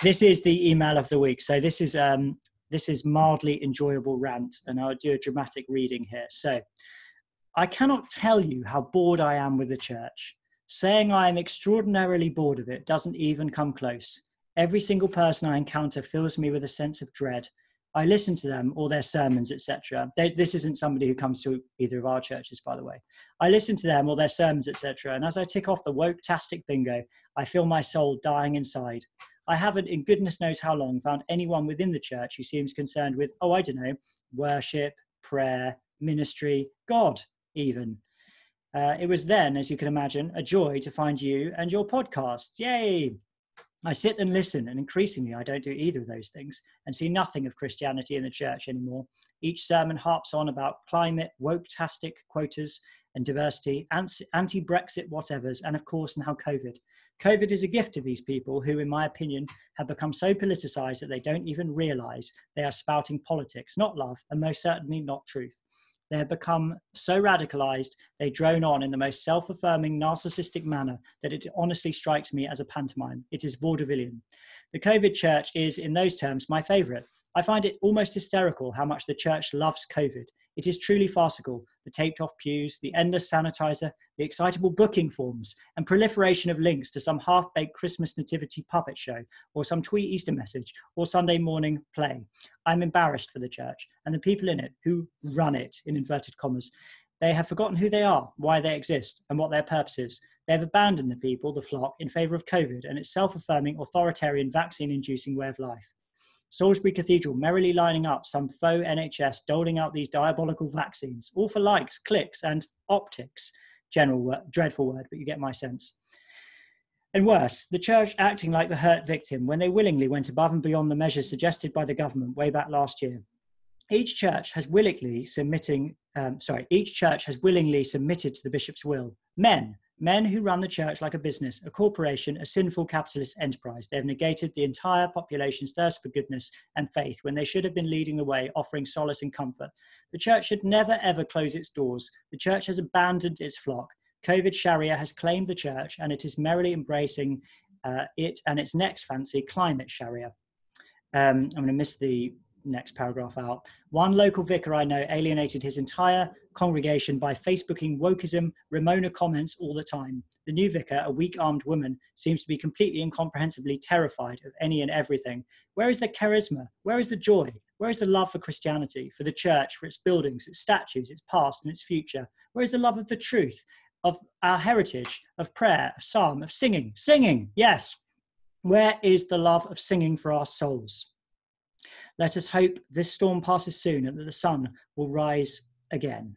this is the email of the week. So this is um, this is mildly enjoyable rant, and I'll do a dramatic reading here. So. I cannot tell you how bored I am with the church. Saying I am extraordinarily bored of it doesn't even come close. Every single person I encounter fills me with a sense of dread. I listen to them or their sermons, etc. This isn't somebody who comes to either of our churches, by the way. I listen to them or their sermons, etc. And as I tick off the woke-tastic bingo, I feel my soul dying inside. I haven't, in goodness knows how long, found anyone within the church who seems concerned with, oh, I don't know, worship, prayer, ministry, God even. Uh, it was then, as you can imagine, a joy to find you and your podcast. Yay! I sit and listen, and increasingly I don't do either of those things and see nothing of Christianity in the church anymore. Each sermon harps on about climate, woke-tastic quotas and diversity, anti Brexit whatevers, and of course now COVID. COVID is a gift to these people who, in my opinion, have become so politicized that they don't even realize they are spouting politics, not love, and most certainly not truth. They have become so radicalized, they drone on in the most self affirming, narcissistic manner that it honestly strikes me as a pantomime. It is vaudevillian. The COVID church is, in those terms, my favorite. I find it almost hysterical how much the church loves COVID. It is truly farcical. The taped off pews, the endless sanitizer, the excitable booking forms, and proliferation of links to some half baked Christmas nativity puppet show, or some tweet Easter message, or Sunday morning play. I'm embarrassed for the church and the people in it who run it, in inverted commas. They have forgotten who they are, why they exist, and what their purpose is. They have abandoned the people, the flock, in favour of COVID and its self affirming, authoritarian, vaccine inducing way of life. Salisbury Cathedral merrily lining up some faux NHS doling out these diabolical vaccines, all for likes, clicks, and optics. General word, dreadful word, but you get my sense. And worse, the church acting like the hurt victim when they willingly went above and beyond the measures suggested by the government way back last year. Each church has willingly submitting, um, sorry, each church has willingly submitted to the bishop's will. Men, Men who run the church like a business, a corporation, a sinful capitalist enterprise. They have negated the entire population's thirst for goodness and faith when they should have been leading the way, offering solace and comfort. The church should never ever close its doors. The church has abandoned its flock. COVID Sharia has claimed the church and it is merrily embracing uh, it and its next fancy, climate Sharia. Um, I'm going to miss the next paragraph out. One local vicar I know alienated his entire congregation by Facebooking wokeism. Ramona comments all the time. The new vicar, a weak armed woman, seems to be completely incomprehensibly terrified of any and everything. Where is the charisma? Where is the joy? Where is the love for Christianity, for the church, for its buildings, its statues, its past, and its future? Where is the love of the truth, of our heritage, of prayer, of psalm, of singing? Singing, yes. Where is the love of singing for our souls? Let us hope this storm passes soon and that the sun will rise again.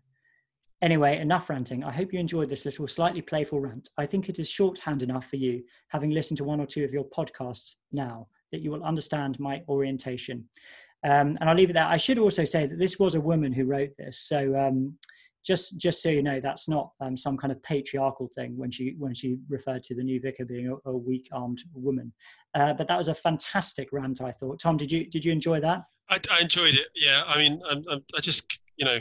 Anyway, enough ranting. I hope you enjoyed this little slightly playful rant. I think it is shorthand enough for you, having listened to one or two of your podcasts now. that you will understand my orientation. Um, and I'll leave it there. I should also say that this was a woman who wrote this. So um, just just so you know, that's not um, some kind of patriarchal thing when she when she referred to the new vicar being a, a weak-armed woman. Uh, but that was a fantastic rant, I thought. Tom, did you did you enjoy that? I, I enjoyed it. Yeah, I mean, I'm, I'm, i just you know,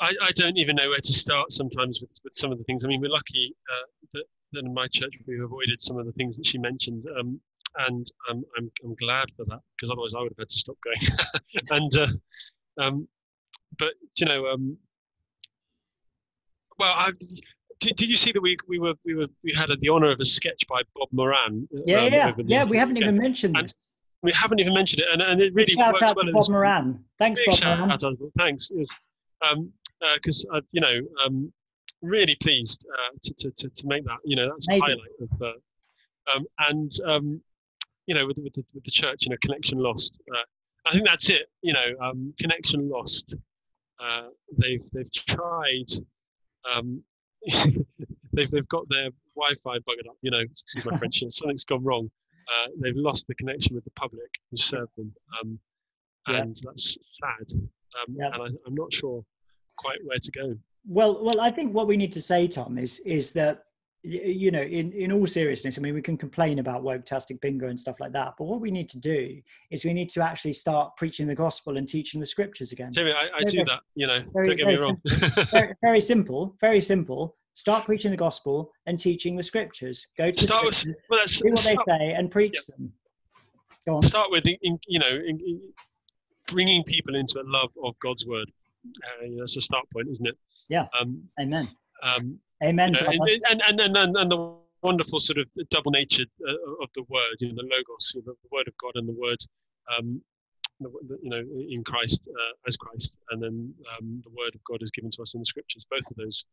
I, I don't even know where to start sometimes with, with some of the things. I mean, we're lucky uh, that, that in my church we've avoided some of the things that she mentioned. Um, and um, I'm, I'm glad for that because otherwise I would have had to stop going. *laughs* and uh, um, but you know, um, well, I, did, did you see that we we were we were we had the honour of a sketch by Bob Moran? Uh, yeah, um, yeah, yeah. We haven't even mentioned and this. We haven't even mentioned it, and, and it really shout out well to Bob Moran. Thanks, Bob Moran. Out, thanks. because um, uh, you know, um, really pleased uh, to, to, to, to make that. You know, that's Amazing. a highlight of. Uh, um, and um, you know, with, with, the, with the church, you know, connection lost. Uh, I think that's it. You know, um, connection lost. Uh, they've they've tried. Um, *laughs* they've they've got their Wi-Fi buggered up. You know, excuse my French. *laughs* something's gone wrong. Uh, they've lost the connection with the public who serve them, um, and yeah. that's sad. Um, yeah. And I, I'm not sure quite where to go. Well, well, I think what we need to say, Tom, is is that you know, in, in all seriousness, I mean, we can complain about woke-tastic bingo and stuff like that, but what we need to do is we need to actually start preaching the gospel and teaching the scriptures again. Jimmy, I, I do very, that, you know, very, don't get me wrong. Simple. very, very, simple, very simple. Start preaching the gospel and teaching the scriptures. Go to the start scriptures, with, well, do what start, they say and preach yeah. them. Go on. Start with, you know, bringing people into a love of God's word. Uh, that's a start point, isn't it? Yeah. Um, Amen. Um, Amen. You know, and, and, and, and, and the wonderful sort of double nature uh, of the word, you know, the logos, you know, the word of God and the word, um, the, you know, in Christ uh, as Christ, and then um, the word of God is given to us in the scriptures. Both of those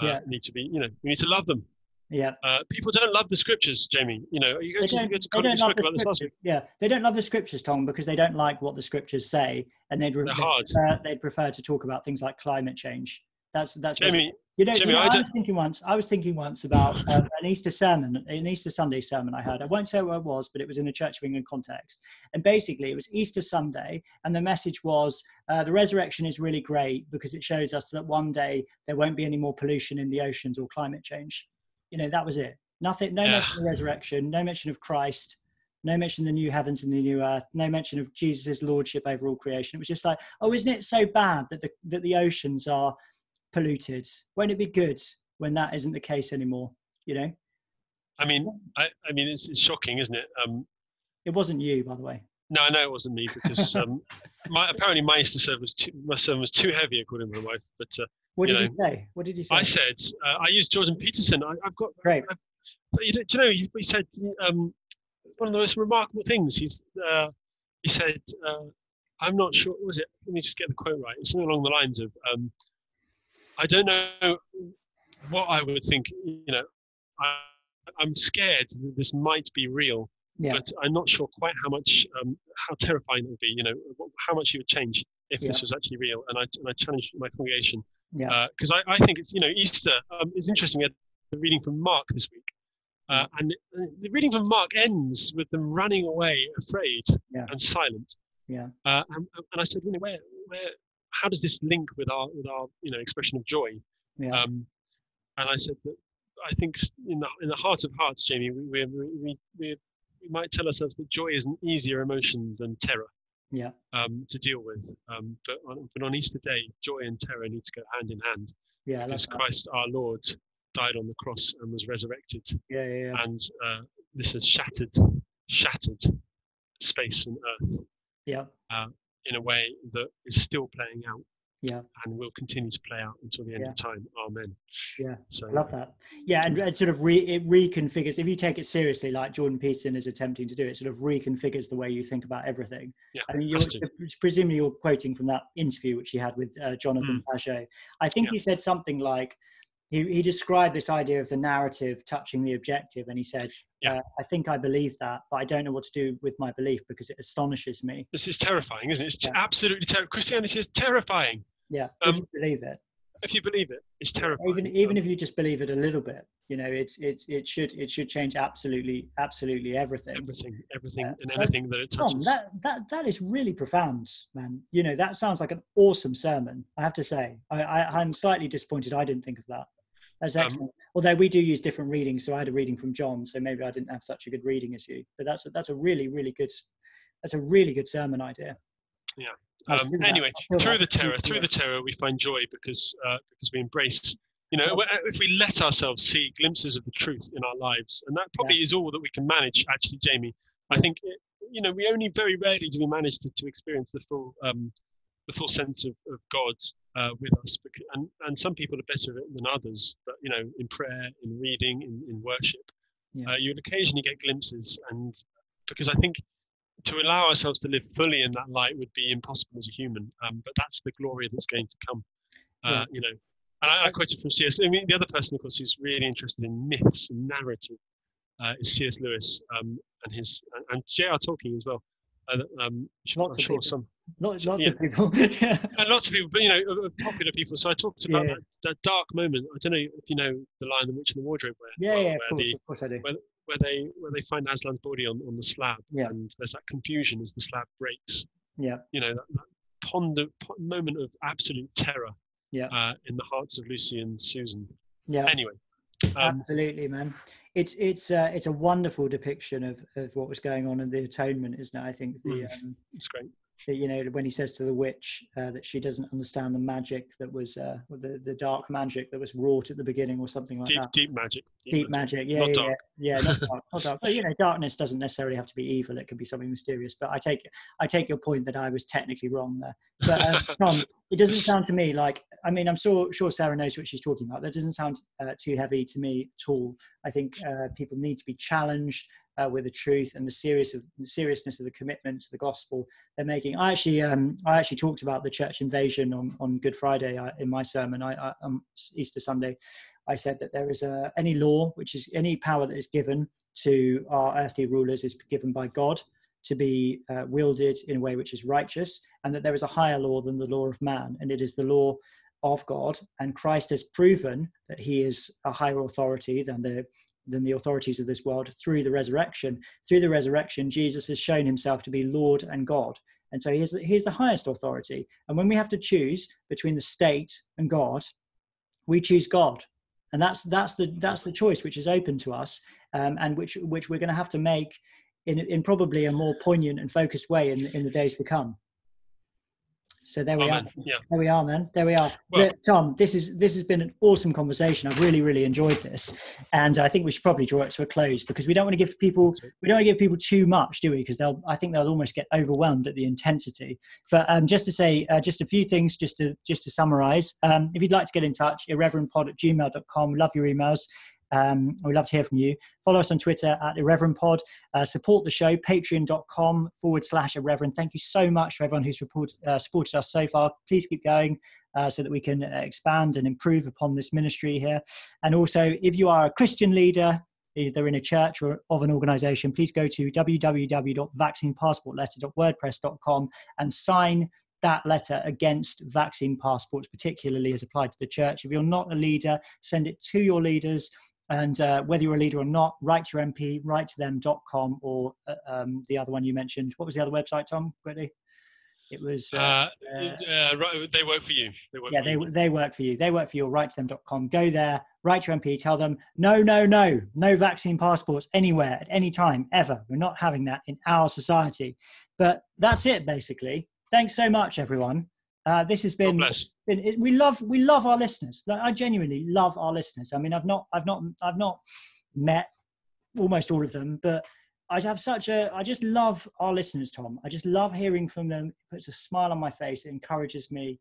uh, yeah. need to be, you know, we need to love them. Yeah. Uh, people don't love the scriptures, Jamie. You know, you go to, you go to they about this last week. Yeah, they don't love the scriptures, Tom, because they don't like what the scriptures say, and they'd, re- they'd, prefer, they'd prefer to talk about things like climate change that's that's Jamie. You know, Jimmy, you know I, I was thinking once. I was thinking once about um, an Easter sermon, an Easter Sunday sermon I heard. I won't say where it was, but it was in a Church of England context. And basically, it was Easter Sunday, and the message was uh, the resurrection is really great because it shows us that one day there won't be any more pollution in the oceans or climate change. You know, that was it. Nothing. No yeah. mention of resurrection. No mention of Christ. No mention of the new heavens and the new earth. No mention of Jesus' lordship over all creation. It was just like, oh, isn't it so bad that the that the oceans are polluted? Won't it be good when that isn't the case anymore? You know. I mean, I, I mean, it's, it's shocking, isn't it? Um, it wasn't you, by the way. No, I know it wasn't me because *laughs* um, my, apparently my Easter sermon was too, my was too heavy according to my wife. But uh, what did you, know, you say? What did you say? I said uh, I used Jordan Peterson. I, have got great. I, you, know, you know, he, he said um, one of the most remarkable things. He's uh, he said, uh, "I'm not sure." was it? Let me just get the quote right. It's something along the lines of, um, I don't know what I would think. You know, I, am scared that this might be real, yeah. but I'm not sure quite how much, um, how terrifying it would be. You know, how much it would change if yeah. this was actually real. And I, and I challenged my congregation because uh, I, I think it's you know Easter um, is interesting. We had the reading from Mark this week. Uh, and the reading from Mark ends with them running away, afraid yeah. and silent. Yeah. Uh, and, and, I said, really, where, where, how does this link with our with our you know expression of joy? Yeah. Um, and I said that I think in the in the heart of hearts, Jamie, we we, we, we, might tell ourselves that joy is an easier emotion than terror. Yeah. Um, to deal with, um, but on, but on Easter Day, joy and terror need to go hand in hand. Yeah. Because Christ our Lord died on the cross and was resurrected. Yeah, yeah, yeah. And uh, this has shattered, shattered space and earth. Yeah. Uh, in a way that is still playing out. Yeah. And will continue to play out until the end yeah. of time. Amen. Yeah. So I love that. Yeah, and it sort of re it reconfigures if you take it seriously, like Jordan Peterson is attempting to do, it sort of reconfigures the way you think about everything. Yeah. I mean, you're presumably you're quoting from that interview which he had with uh, Jonathan mm. I think yeah. he said something like he, he described this idea of the narrative touching the objective and he said yeah. Uh, i think i believe that but i don't know what to do with my belief because it astonishes me this is terrifying isn't it it's yeah. absolutely terrifying christianity is terrifying yeah um, if you believe it if you believe it, it's terrifying. Even even if you just believe it a little bit, you know, it's it's it should it should change absolutely absolutely everything. Everything, everything, Uh, and that's- anything that it touches Tom, that that that is really profound, man. You know, that sounds like an awesome sermon. I have to say, I, I I'm slightly disappointed I didn't think of that. That's Um, excellent. Although we do use different readings, so I had a reading from John, so maybe I didn't have such a good reading as you. But that's a, that's a really really good that's a really good sermon idea. Yeah. Um, anyway, through that. the terror, through the terror, we find joy because uh, because we embrace. You know, Yeah. if we let ourselves see glimpses of the truth in our lives, and that probably is all that we can manage. Actually, Jamie, I think it, you know we only very rarely do we manage to, to experience the full um, the full sense of, of God uh, with us. Because, and and some people are better at it than others. But you know, in prayer, in reading, in, in worship, Yeah. uh, you'll occasionally get glimpses. And because I think to allow ourselves to live fully in that light would be impossible as a human. Um, but that's the glory that's going to come. Uh, Yeah. You know, and I, I quoted from C.S. I mean, the other person, of course, who's really interested in myths and narrative uh, is C.S. Lewis um, and his and, and J.R. Tolkien as well. Uh, um, Lots I'm of sure people. some Lots, lots Yeah. of people. *laughs* yeah. and lots of people, but you know, of- of popular people. So I talked about Yeah. that, that dark moment. I don't know if you know the Lion, the Witch, and the Wardrobe, where Yeah, well, yeah, of where course, the of course I do. where they where they find Aslan's body on, on the slab, Yeah. and there's that confusion as the slab breaks. Yeah, You know, that, that ponder po- moment of absolute terror Yeah. uh, in the hearts of Lucy and Susan. yeah. Anyway, *laughs* Absolutely, man. It's it's uh, it's a wonderful depiction of, of what was going on in the atonement, isn't it? I think the Mm. um, it's great. the, you know when he says to the witch uh, that she doesn't understand the magic that was uh, the the dark magic that was wrought at the beginning or something like Deep, that. deep magic. Deep magic, yeah, Not yeah, dark. yeah, yeah, not *laughs* dark, not dark. But you know, darkness doesn't necessarily have to be evil; it could be something mysterious. But I take, I take your point that I was technically wrong there. But *laughs* uh, Tom, it doesn't sound to me like. I mean, I'm sure, sure Sarah knows what she's talking about. That doesn't sound uh, too heavy to me at all. I think uh, people need to be challenged uh, with the truth and the serious of the seriousness of the commitment to the gospel they're making. I actually, um, I actually talked about the church invasion on on Good Friday uh, in my sermon. I, I um, Easter Sunday. I said that there is a, any law, which is any power that is given to our earthly rulers, is given by God to be uh, wielded in a way which is righteous, and that there is a higher law than the law of man, and it is the law of God. And Christ has proven that He is a higher authority than the than the authorities of this world through the resurrection. Through the resurrection, Jesus has shown Himself to be Lord and God. And so he is, he is the highest authority. And when we have to choose between the state and God, we choose God and that's that's the that's the choice which is open to us um, and which which we're going to have to make in in probably a more poignant and focused way in in the days to come. So there we Amen. are. Yeah. there we are man. There we are. Well- Look, tom this is this has been an awesome conversation. I've really really enjoyed this. And i think we should probably draw it to a close because we don't want to give people we don't want to give people too much do we? Because they'll i think they'll almost get overwhelmed at the intensity. But um, just to say uh, just a few things just to just to summarize. Um, if you'd like to get in touch irreverendpod at gmail.com love your emails um, we love to hear from you. Follow us on Twitter at IrreverendPod. Uh, support the show, patreon.com forward slash irreverend. Thank you so much for everyone who's report, uh, supported us so far. Please keep going uh, so that we can expand and improve upon this ministry here. And also, if you are a Christian leader, either in a church or of an organization, please go to www.vaccinepassportletter.wordpress.com and sign that letter against vaccine passports, particularly as applied to the church. If you're not a leader, send it to your leaders. And uh, whether you're a leader or not, write to your MP, write to them.com or uh, um, the other one you mentioned. What was the other website, Tom? Quickly. It was. Uh, uh, uh, right, they work for you. They work yeah, for they, you. they work for you. They work for you. Write to them.com. Go there, write to your MP, tell them, no, no, no, no vaccine passports anywhere at any time, ever. We're not having that in our society. But that's it, basically. Thanks so much, everyone. Uh, this has been, been we love we love our listeners. Like, I genuinely love our listeners. I mean, I've not I've not I've not met almost all of them, but I have such a I just love our listeners, Tom. I just love hearing from them. It puts a smile on my face. It encourages me,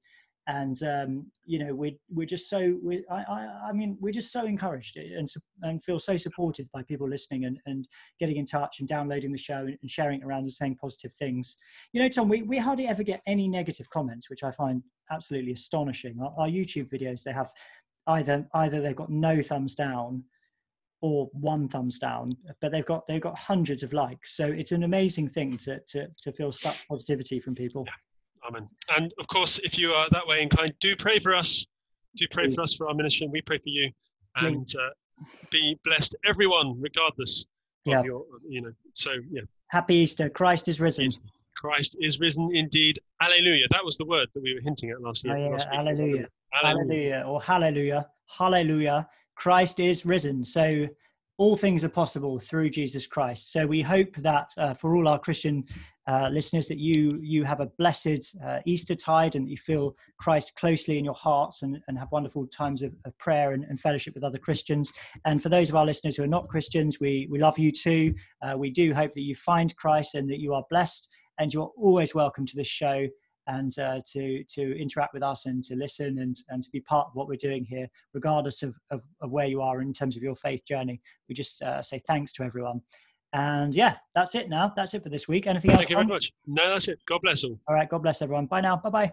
and um, you know we're we're just so we I, I I mean we're just so encouraged and and feel so supported by people listening and and getting in touch and downloading the show and, sharing it around and saying positive things. You know, Tom, we we hardly ever get any negative comments, which I find absolutely astonishing. Our, our YouTube videos they have either either they've got no thumbs down or one thumbs down but they've got they've got hundreds of likes so it's an amazing thing to to, to feel such positivity from people Amen. And of course, if you are that way inclined, do pray for us. Do pray Please. for us for our ministry. We pray for you, and uh, be blessed, everyone, regardless yeah. your, you know. So yeah. Happy Easter! Christ is risen. Christ is risen indeed. Alleluia. That was the word that we were hinting at last year. Oh, yeah. last Alleluia. Hallelujah. Or hallelujah. Hallelujah. Christ is risen. So all things are possible through Jesus Christ. So we hope that uh, for all our Christian uh, listeners, that you you have a blessed uh, Easter tide and that you feel Christ closely in your hearts and, and have wonderful times of, of prayer and, and, fellowship with other Christians. And for those of our listeners who are not Christians, we we love you too. Uh, we do hope that you find Christ and that you are blessed. And you're always welcome to this show and uh, to to interact with us and to listen and and to be part of what we're doing here, regardless of of, of where you are in terms of your faith journey. We just uh, say thanks to everyone. And yeah, that's it now. That's it for this week. Anything else? Thank you very much. No, that's it. God bless all. All right. God bless everyone. Bye now. Bye bye.